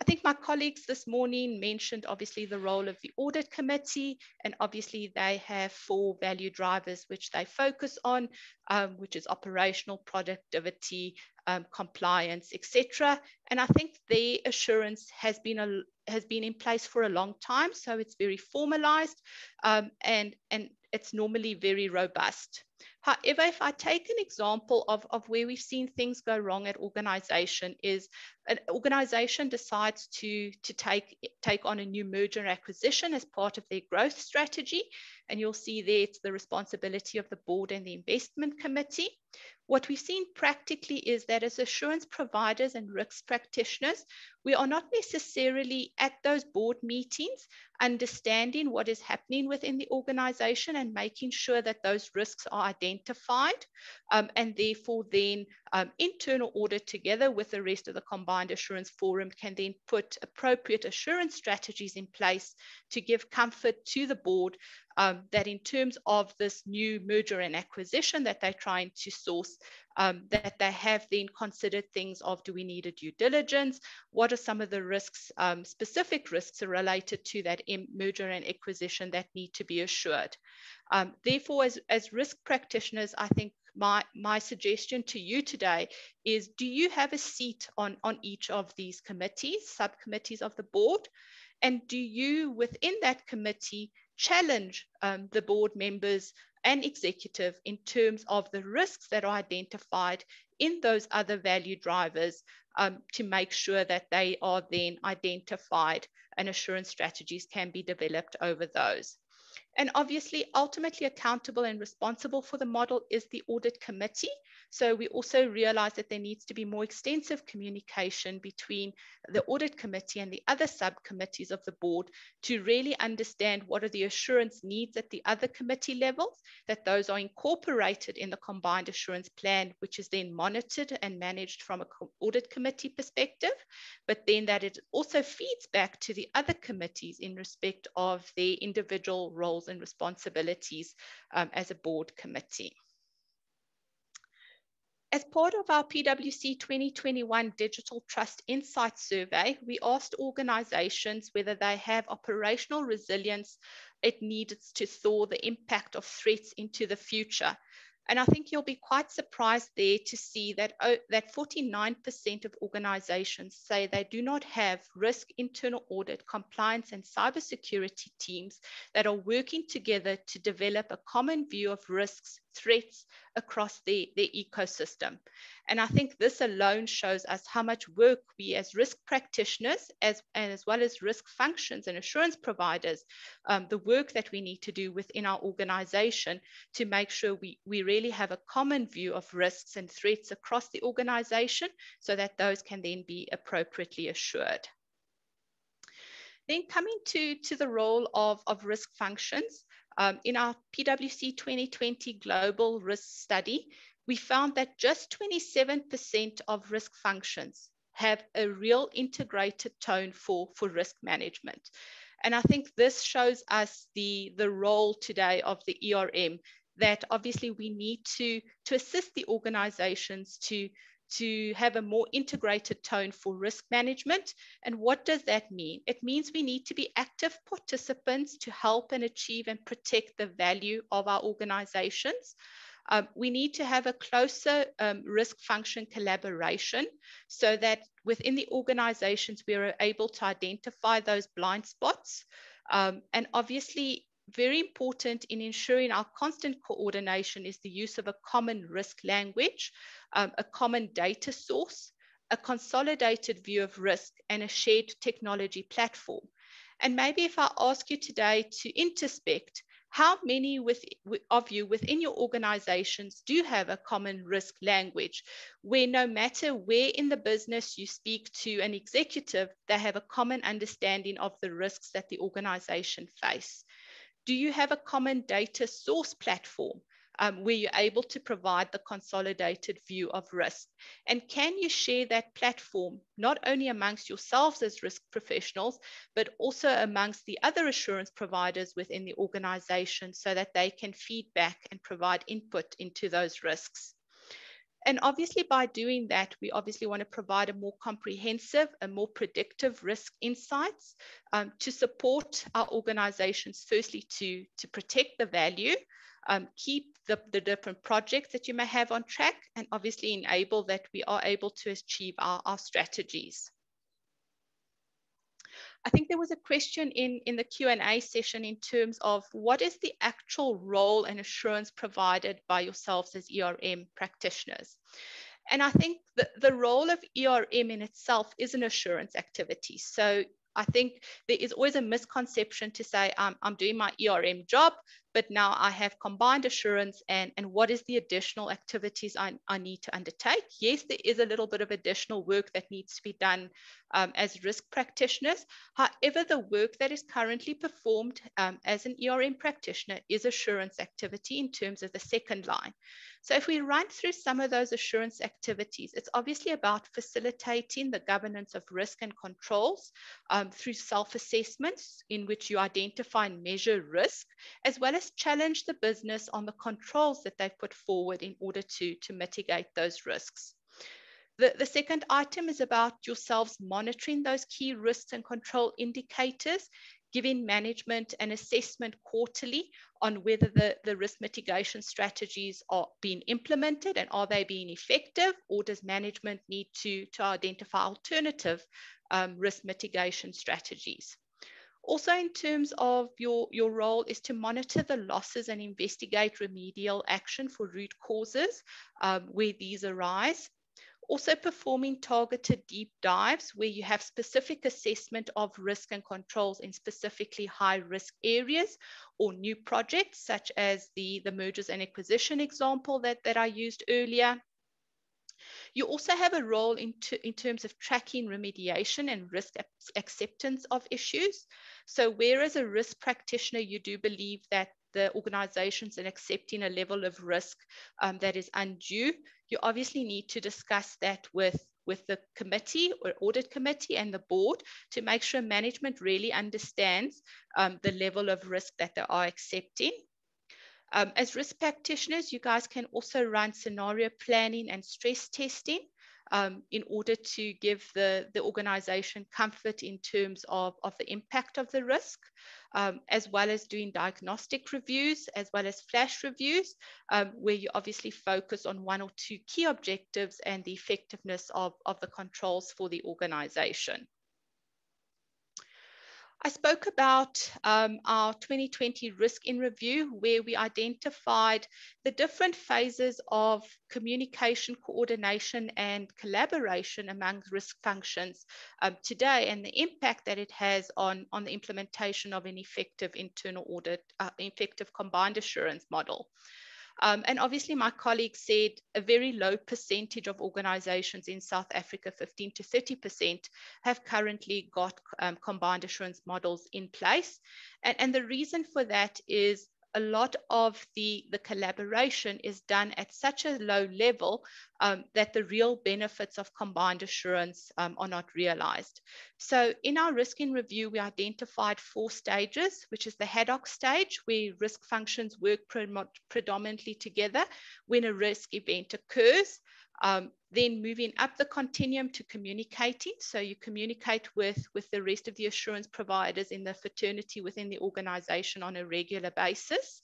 I think my colleagues this morning mentioned obviously the role of the audit committee, and obviously they have four value drivers which they focus on, um, which is operational productivity, um, compliance, etc. And I think the assurance has been a, has been in place for a long time, so it's very formalized um, and and it's normally very robust. However, if I take an example of, of where we've seen things go wrong at organization is an organization decides to, to take, take on a new merger acquisition as part of their growth strategy. And you'll see there it's the responsibility of the board and the investment committee. What we've seen practically is that as assurance providers and risk practitioners, we are not necessarily at those board meetings understanding what is happening within the organization and making sure that those risks are identified um, and therefore then um, internal audit together with the rest of the combined assurance forum can then put appropriate assurance strategies in place to give comfort to the board um, that in terms of this new merger and acquisition that they're trying to source, um, that they have then considered things of do we need a due diligence? What are some of the risks, um, specific risks related to that merger and acquisition that need to be assured? Um, therefore, as, as risk practitioners, I think my, my suggestion to you today is do you have a seat on, on each of these committees, subcommittees of the board? And do you, within that committee, challenge um, the board members and executive in terms of the risks that are identified in those other value drivers um, to make sure that they are then identified and assurance strategies can be developed over those. And obviously, ultimately accountable and responsible for the model is the audit committee. So we also realize that there needs to be more extensive communication between the audit committee and the other subcommittees of the board to really understand what are the assurance needs at the other committee levels, that those are incorporated in the combined assurance plan, which is then monitored and managed from an audit committee perspective, but then that it also feeds back to the other committees in respect of their individual roles and responsibilities um, as a board committee. As part of our PwC 2021 Digital Trust Insight Survey, we asked organizations whether they have operational resilience it needs to thaw the impact of threats into the future. And I think you'll be quite surprised there to see that, oh, that 49% of organizations say they do not have risk, internal audit, compliance, and cybersecurity teams that are working together to develop a common view of risks, threats across their, their ecosystem. And I think this alone shows us how much work we as risk practitioners, as, and as well as risk functions and assurance providers, um, the work that we need to do within our organization to make sure we, we really have a common view of risks and threats across the organization so that those can then be appropriately assured. Then coming to, to the role of, of risk functions, um, in our PwC 2020 Global Risk Study, we found that just 27% of risk functions have a real integrated tone for, for risk management. And I think this shows us the, the role today of the ERM that obviously we need to, to assist the organizations to, to have a more integrated tone for risk management. And what does that mean? It means we need to be active participants to help and achieve and protect the value of our organizations. Um, we need to have a closer um, risk function collaboration so that within the organizations we are able to identify those blind spots. Um, and obviously, very important in ensuring our constant coordination is the use of a common risk language, um, a common data source, a consolidated view of risk, and a shared technology platform. And maybe if I ask you today to introspect, how many with, of you within your organizations do have a common risk language where no matter where in the business you speak to an executive, they have a common understanding of the risks that the organization face? Do you have a common data source platform um, where you're able to provide the consolidated view of risk? And can you share that platform not only amongst yourselves as risk professionals, but also amongst the other assurance providers within the organization so that they can feed back and provide input into those risks? And obviously, by doing that, we obviously want to provide a more comprehensive and more predictive risk insights um, to support our organizations, firstly, to, to protect the value, um, keep the, the different projects that you may have on track, and obviously enable that we are able to achieve our, our strategies. I think there was a question in, in the Q&A session in terms of what is the actual role and assurance provided by yourselves as ERM practitioners. And I think the, the role of ERM in itself is an assurance activity. So I think there is always a misconception to say, um, I'm doing my ERM job, but now I have combined assurance and, and what is the additional activities I, I need to undertake? Yes, there is a little bit of additional work that needs to be done um, as risk practitioners. However, the work that is currently performed um, as an ERM practitioner is assurance activity in terms of the second line. So if we run through some of those assurance activities, it's obviously about facilitating the governance of risk and controls um, through self-assessments in which you identify and measure risk, as well as challenge the business on the controls that they've put forward in order to, to mitigate those risks. The, the second item is about yourselves monitoring those key risks and control indicators giving management an assessment quarterly on whether the, the risk mitigation strategies are being implemented and are they being effective or does management need to, to identify alternative um, risk mitigation strategies. Also, in terms of your, your role is to monitor the losses and investigate remedial action for root causes um, where these arise also performing targeted deep dives where you have specific assessment of risk and controls in specifically high risk areas or new projects such as the, the mergers and acquisition example that, that I used earlier. You also have a role in, in terms of tracking remediation and risk acceptance of issues. So whereas a risk practitioner, you do believe that the organizations and accepting a level of risk um, that is undue, you obviously need to discuss that with with the committee or audit committee and the board to make sure management really understands um, the level of risk that they are accepting. Um, as risk practitioners, you guys can also run scenario planning and stress testing um, in order to give the, the organization comfort in terms of, of the impact of the risk, um, as well as doing diagnostic reviews, as well as flash reviews, um, where you obviously focus on one or two key objectives and the effectiveness of, of the controls for the organization. I spoke about um, our 2020 risk in review, where we identified the different phases of communication, coordination, and collaboration among risk functions um, today and the impact that it has on, on the implementation of an effective internal audit, uh, effective combined assurance model. Um, and obviously, my colleague said a very low percentage of organizations in South Africa, 15 to 30%, have currently got um, combined assurance models in place. And, and the reason for that is a lot of the, the collaboration is done at such a low level um, that the real benefits of combined assurance um, are not realized. So in our risk in review, we identified four stages, which is the ad hoc stage, where risk functions work pre predominantly together when a risk event occurs. Um, then moving up the continuum to communicating. So you communicate with, with the rest of the assurance providers in the fraternity within the organization on a regular basis.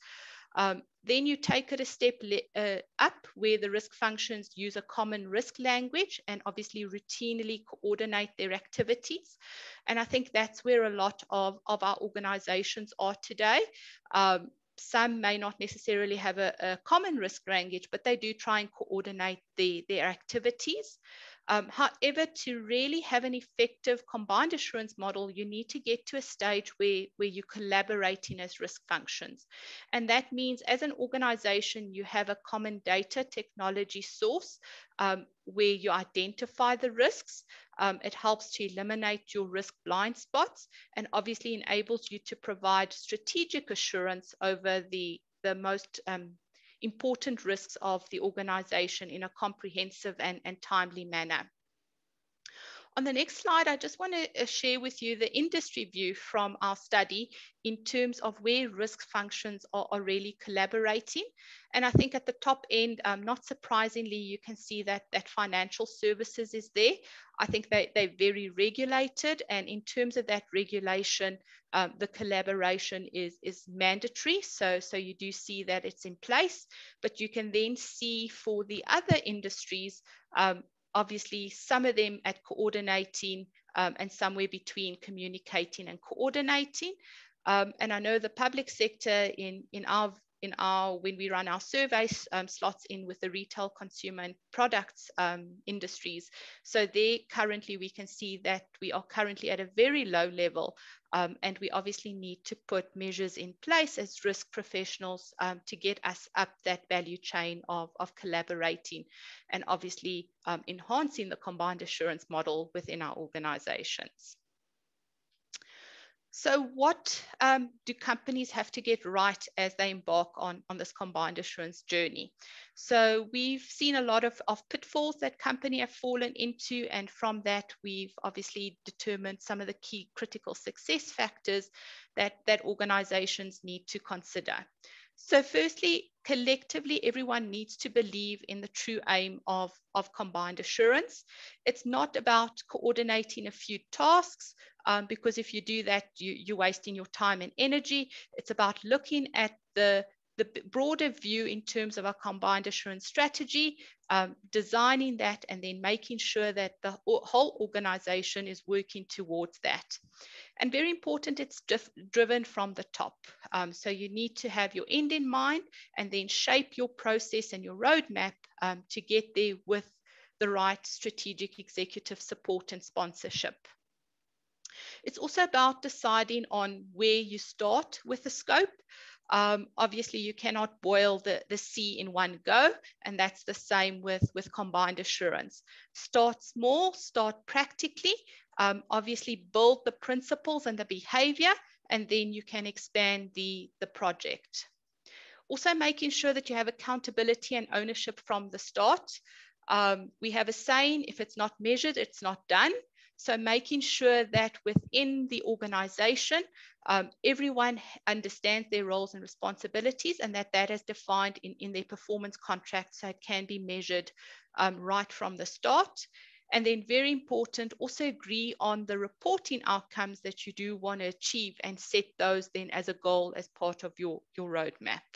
Um, then you take it a step uh, up where the risk functions use a common risk language and obviously routinely coordinate their activities. And I think that's where a lot of, of our organizations are today. Um, some may not necessarily have a, a, common risk language, but they do try and coordinate the, their activities. Um, however, to really have an effective combined assurance model, you need to get to a stage where, where you're collaborating as risk functions. And that means as an organization, you have a common data technology source um, where you identify the risks. Um, it helps to eliminate your risk blind spots and obviously enables you to provide strategic assurance over the, the most um, important risks of the organization in a comprehensive and, and timely manner. On the next slide, I just want to uh, share with you the industry view from our study in terms of where risk functions are, really collaborating. And I think at the top end, um, not surprisingly, you can see that, that financial services is there. I think they, they're very regulated. And in terms of that regulation, um, the collaboration is, is mandatory. So, so you do see that it's in place. But you can then see for the other industries, um, obviously some of them at coordinating um, and somewhere between communicating and coordinating. Um, and I know the public sector in, in our in our when we run our surveys um, slots in with the retail consumer and products um, industries so there currently we can see that we are currently at a very low level Um, and we obviously need to put measures in place as risk professionals um, to get us up that value chain of, of collaborating and obviously um, enhancing the combined assurance model within our organizations. So what um, do companies have to get right as they embark on, on this combined assurance journey? So we've seen a lot of, of pitfalls that company have fallen into. And from that, we've obviously determined some of the key critical success factors that, that organizations need to consider. So firstly, collectively, everyone needs to believe in the true aim of, of combined assurance. It's not about coordinating a few tasks, um, because if you do that, you, you're wasting your time and energy. It's about looking at the the broader view in terms of our combined assurance strategy, um, designing that and then making sure that the whole organization is working towards that. And very important, it's driven from the top. Um, so you need to have your end in mind and then shape your process and your roadmap um, to get there with the right strategic executive support and sponsorship. It's also about deciding on where you start with the scope. Um, obviously, you cannot boil the, the sea in one go, and that's the same with, with combined assurance. Start small, start practically, um, obviously build the principles and the behavior, and then you can expand the, the project. Also making sure that you have accountability and ownership from the start. Um, we have a saying, if it's not measured, it's not done. So making sure that within the organization, um, everyone understands their roles and responsibilities and that that is defined in, in their performance contract so it can be measured um, right from the start. And then very important, also agree on the reporting outcomes that you do want to achieve and set those then as a goal as part of your, your roadmap.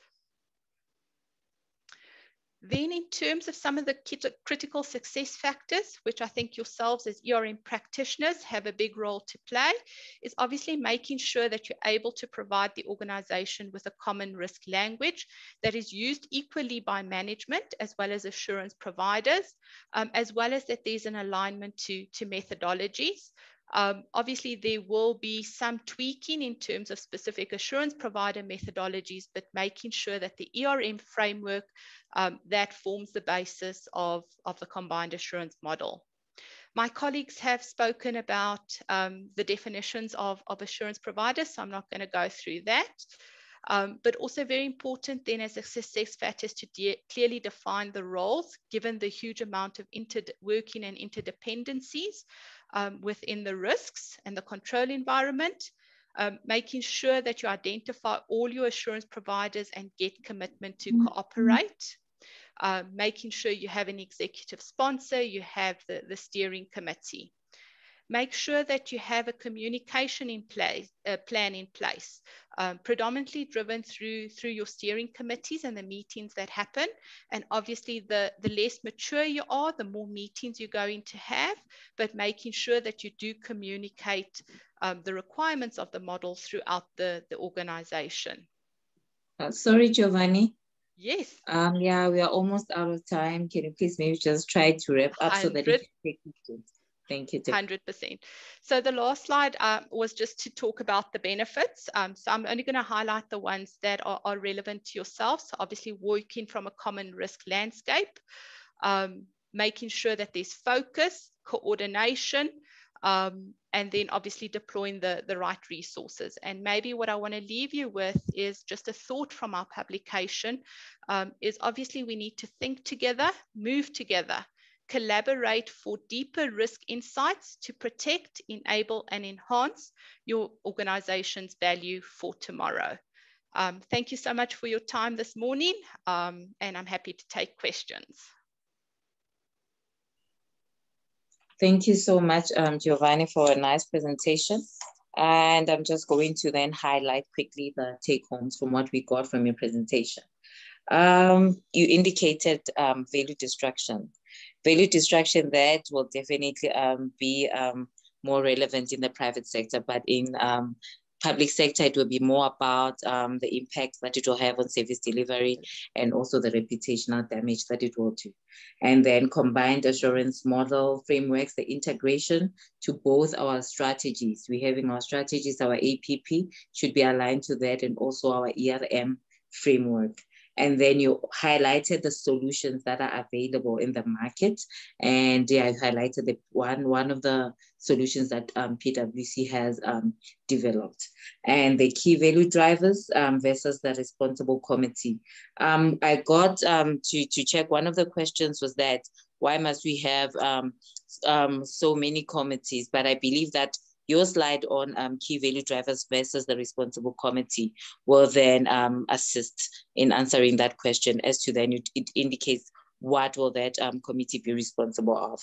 Then in terms of some of the critical success factors, which I think yourselves as ERM practitioners have a big role to play, is obviously making sure that you're able to provide the organization with a common risk language that is used equally by management as well as assurance providers, um, as well as that there's an alignment to, to methodologies. Um, obviously, there will be some tweaking in terms of specific assurance provider methodologies, but making sure that the ERM framework um, that forms the basis of, of the combined assurance model. My colleagues have spoken about um, the definitions of, of assurance providers, so I'm not going to go through that. Um, but also very important then as a success factor is to de clearly define the roles given the huge amount of working and interdependencies um, within the risks and the control environment, um, making sure that you identify all your assurance providers and get commitment to mm-hmm. cooperate, uh, making sure you have an executive sponsor, you have the, the steering committee. Make sure that you have a communication in place, a plan in place, um, predominantly driven through through your steering committees and the meetings that happen. And obviously, the the less mature you are, the more meetings you're going to have. But making sure that you do communicate um, the requirements of the model throughout the the organization. Uh, sorry, Giovanni. Yes. Um. Yeah, we are almost out of time. Can you please maybe just try to wrap up 100. so that we can take questions? Thank you. 100%. So the last slide um, was just to talk about the benefits. Um, so I'm only going to highlight the ones that are, are, relevant to yourself. So obviously working from a common risk landscape, um, making sure that there's focus, coordination, um, and then obviously deploying the, the right resources. And maybe what I want to leave you with is just a thought from our publication um, is obviously we need to think together, move together, collaborate for deeper risk insights to protect, enable, and enhance your organization's value for tomorrow. Um, thank you so much for your time this morning, um, and I'm happy to take questions. Thank you so much, um, Giovanni, for a nice presentation. And I'm just going to then highlight quickly the take homes from what we got from your presentation. Um, you indicated um, value destruction value destruction that will definitely um, be um, more relevant in the private sector, but in um, public sector, it will be more about um, the impact that it will have on service delivery and also the reputational damage that it will do. And then combined assurance model frameworks, the integration to both our strategies. We're having our strategies, our APP should be aligned to that and also our ERM framework and then you highlighted the solutions that are available in the market. And yeah, I highlighted the one, one of the solutions that um, PwC has um, developed. And the key value drivers um, versus the responsible committee. Um, I got um, to, to check, one of the questions was that, why must we have um, so many committees? But I believe that your slide on um, key value drivers versus the responsible committee will then um, assist in answering that question as to then it, it indicates what will that um, committee be responsible of.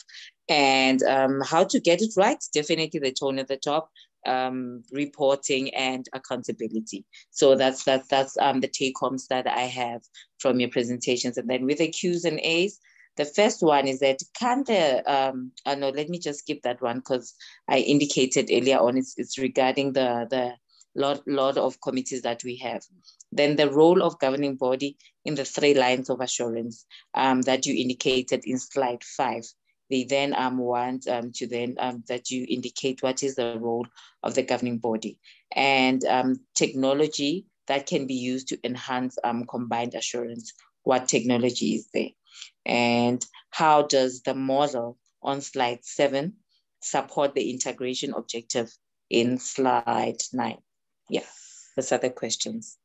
And um, how to get it right definitely the tone at the top um, reporting and accountability. So that's that's that's um, the take homes that i have from your presentations. And then with the q's and a's the first one is that can the, um, oh no, let me just skip that one because I indicated earlier on it's, it's regarding the, the lot, lot of committees that we have. Then the role of governing body in the three lines of assurance um, that you indicated in slide five. They then um, want um, to then um, that you indicate what is the role of the governing body and um, technology that can be used to enhance um, combined assurance. What technology is there? And how does the model on slide seven support the integration objective in slide nine? Yeah, those are the questions.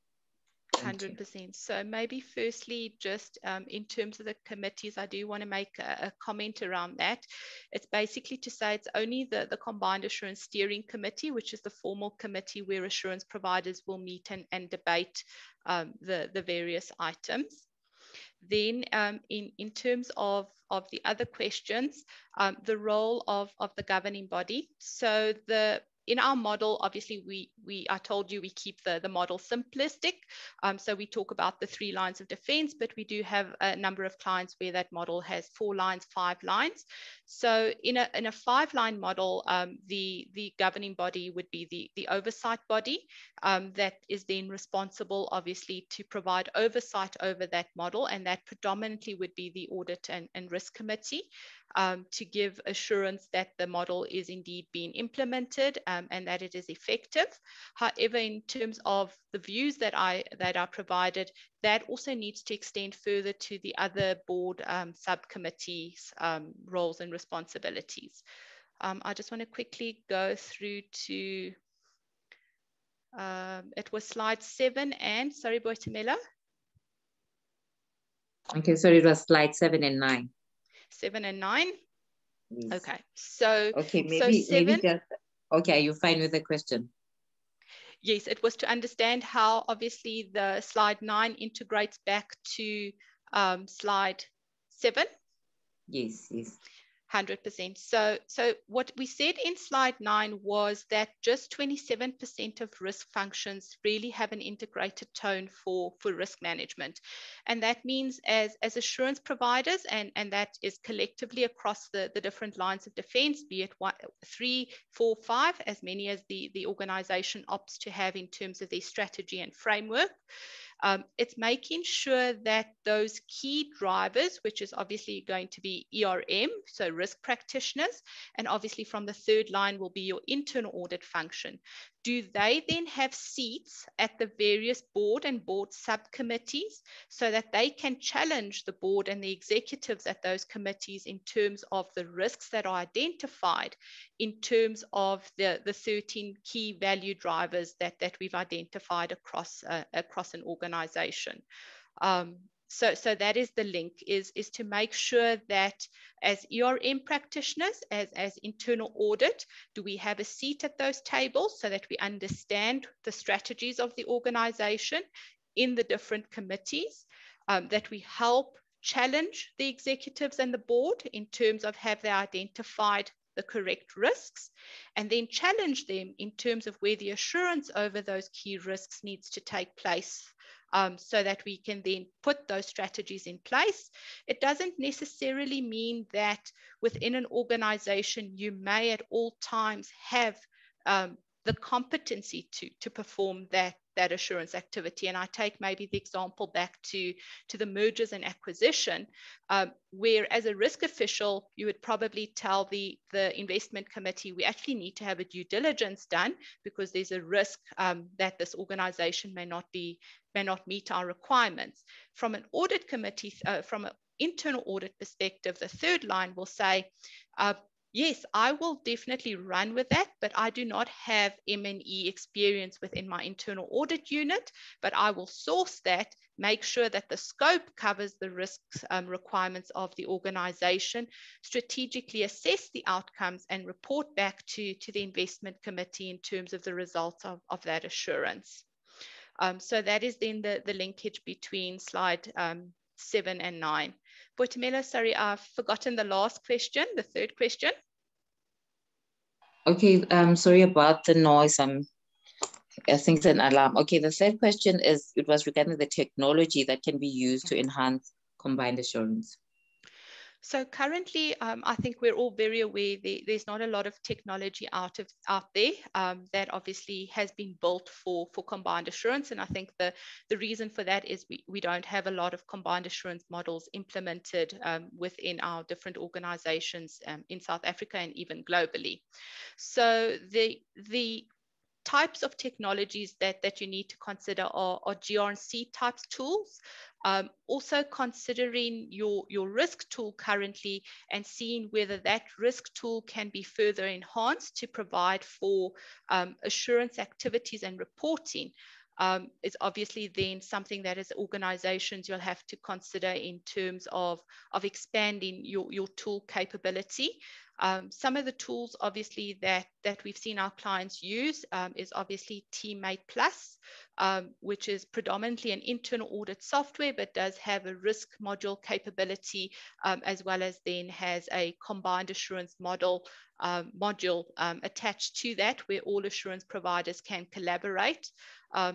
100%. So maybe firstly, just um, in terms of the committees, I do want to make a, a, comment around that. It's basically to say it's only the, the Combined Assurance Steering Committee, which is the formal committee where assurance providers will meet and, and debate um, the, the various items. Then um, in, in terms of, of the other questions, um, the role of, of the governing body. So the in our model, obviously, we, we I told you we keep the, the model simplistic. Um, so we talk about the three lines of defense, but we do have a number of clients where that model has four lines, five lines. So in a, in a five line model, um, the, the governing body would be the, the oversight body um, that is then responsible, obviously, to provide oversight over that model. And that predominantly would be the audit and, and risk committee um, to give assurance that the model is indeed being implemented um, and that it is effective. However, in terms of the views that I that are provided, that also needs to extend further to the other board um, subcommittees um, roles and responsibilities. Um, I just want to quickly go through to um, it was slide seven and sorry, Boitumelo. Okay, sorry, it was slide seven and nine seven and nine. Yes. Okay, so okay, maybe, so seven, maybe just, okay, You're fine with the question? Yes, it was to understand how obviously the slide nine integrates back to um, slide seven. Yes, yes. 100%. So, so what we said in slide nine was that just 27% of risk functions really have an integrated tone for, for risk management. And that means as, as assurance providers, and, and that is collectively across the, the different lines of defense, be it one, three, four, five, as many as the, the organization opts to have in terms of their strategy and framework. Um, it's making sure that those key drivers, which is obviously going to be ERM, so risk practitioners, and obviously from the third line will be your internal audit function do they then have seats at the various board and board subcommittees so that they can challenge the board and the executives at those committees in terms of the risks that are identified in terms of the, the 13 key value drivers that, that we've identified across, uh, across an organization. Um, so, so that is the link is, is to make sure that as ERM practitioners, as, as internal audit, do we have a seat at those tables so that we understand the strategies of the organization in the different committees, um, that we help challenge the executives and the board in terms of have they identified the correct risks and then challenge them in terms of where the assurance over those key risks needs to take place um, so that we can then put those strategies in place. It doesn't necessarily mean that within an organization you may at all times have um, the competency to, to perform that, that assurance activity. And I take maybe the example back to, to the mergers and acquisition, um, where as a risk official, you would probably tell the, the investment committee, we actually need to have a due diligence done because there's a risk um, that this organization may not be may not meet our requirements. From an audit committee, uh, from an internal audit perspective, the third line will say, uh, yes, I will definitely run with that, but I do not have M&A experience within my internal audit unit, but I will source that, make sure that the scope covers the risks um, requirements of the organization, strategically assess the outcomes and report back to, to the investment committee in terms of the results of, of that assurance. Um, so that is then the, the linkage between slide um, seven and nine. Boitumelo, sorry, I've forgotten the last question, the third question. Okay, um, sorry about the noise. I'm, I think it's an alarm. Okay, the third question is, it was regarding the technology that can be used to enhance combined assurance. So currently, um, I think we're all very aware there, there's not a lot of technology out of out there um, that obviously has been built for for combined assurance. And I think the the reason for that is we, we don't have a lot of combined assurance models implemented um, within our different organizations um, in South Africa and even globally. So the the types of technologies that, that you need to consider are, are GRC types tools. Um, also considering your, your risk tool currently and seeing whether that risk tool can be further enhanced to provide for um, assurance activities and reporting um, is obviously then something that as organizations you'll have to consider in terms of, of expanding your, your tool capability. Um, some of the tools obviously that, that we've seen our clients use um, is obviously Teammate Plus, um, which is predominantly an internal audit software, but does have a risk module capability, um, as well as then has a combined assurance model um, module um, attached to that where all assurance providers can collaborate.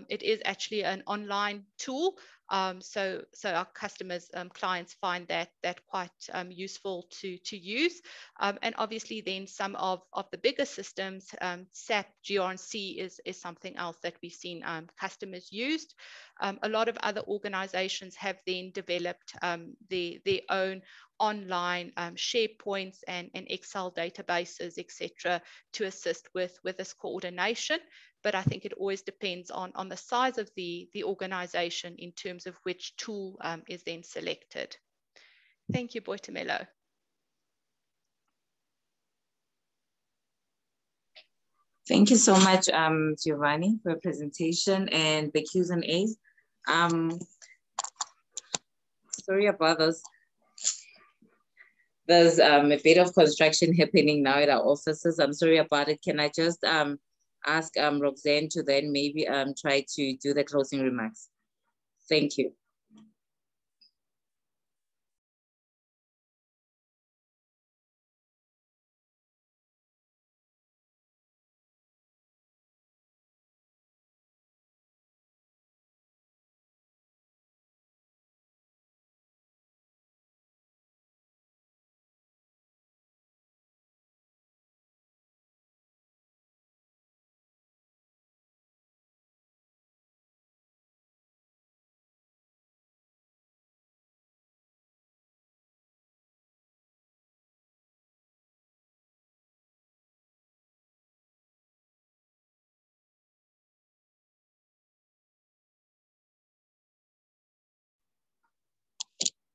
It is actually an online tool, um, so, so our customers, um, clients find that that quite um, useful to, to use. and obviously then some of, of the bigger systems, SAP, GRC is, is something else that we've seen customers used. a lot of other organizations have then developed their, their own online um, SharePoints and, and Excel databases, etc., to assist with, with this coordination. But I think it always depends on, on the size of the, the organization in terms of which tool um, is then selected. Thank you, Boitumelo. Thank you so much, um, Giovanni, for your presentation and the Q's and A's. Um, sorry about those there's um, a bit of construction happening now at our offices. I'm sorry about it. Can I just um, ask um, Roxanne to then maybe um, try to do the closing remarks? Thank you.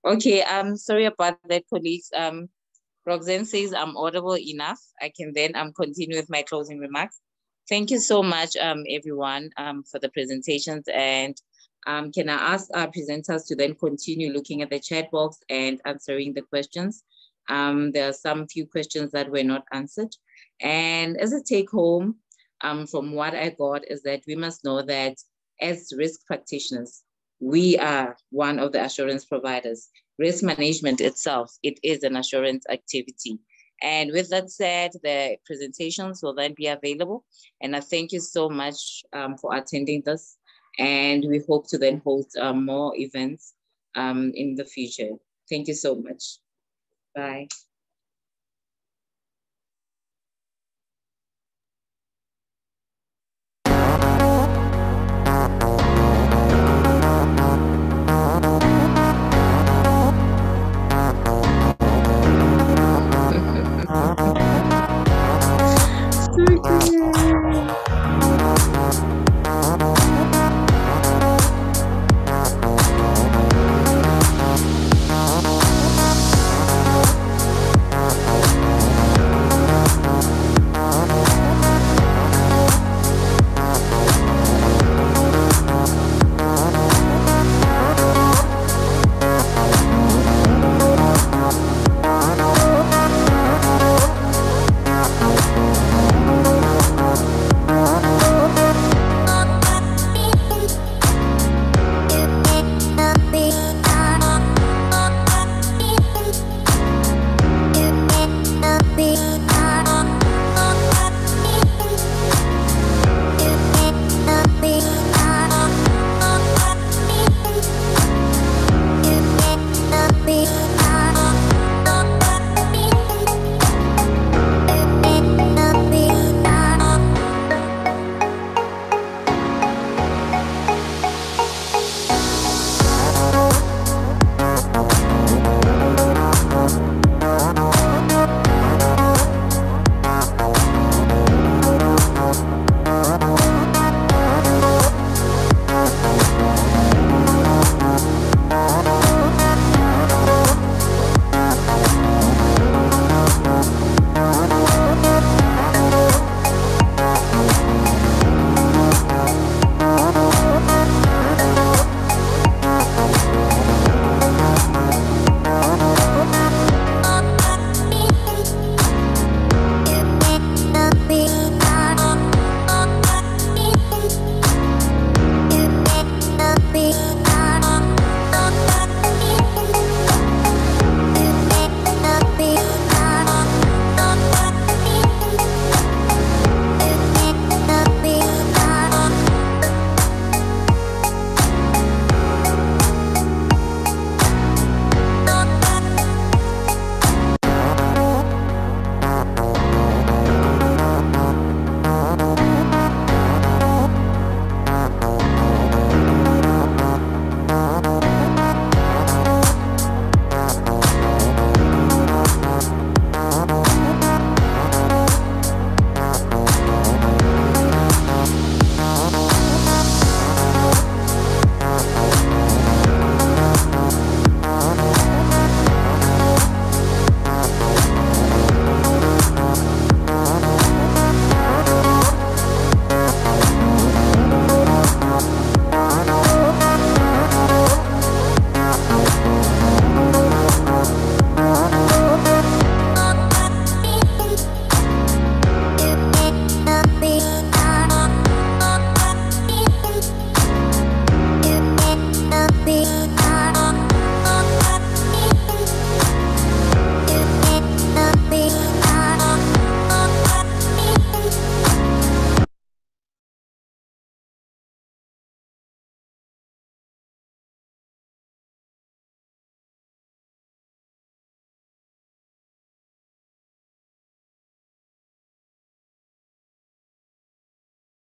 Okay, I'm sorry about that, colleagues. Um, Roxanne says I'm audible enough. I can then um, continue with my closing remarks. Thank you so much, um, everyone, um, for the presentations. And um, can I ask our presenters to then continue looking at the chat box and answering the questions? Um, there are some few questions that were not answered. And as a take home um, from what I got is that we must know that as risk practitioners, we are one of the assurance providers. Risk management itself, it is an assurance activity. And with that said, the presentations will then be available. And I thank you so much um, for attending this. And we hope to then hold um, more events um, in the future. Thank you so much. Bye.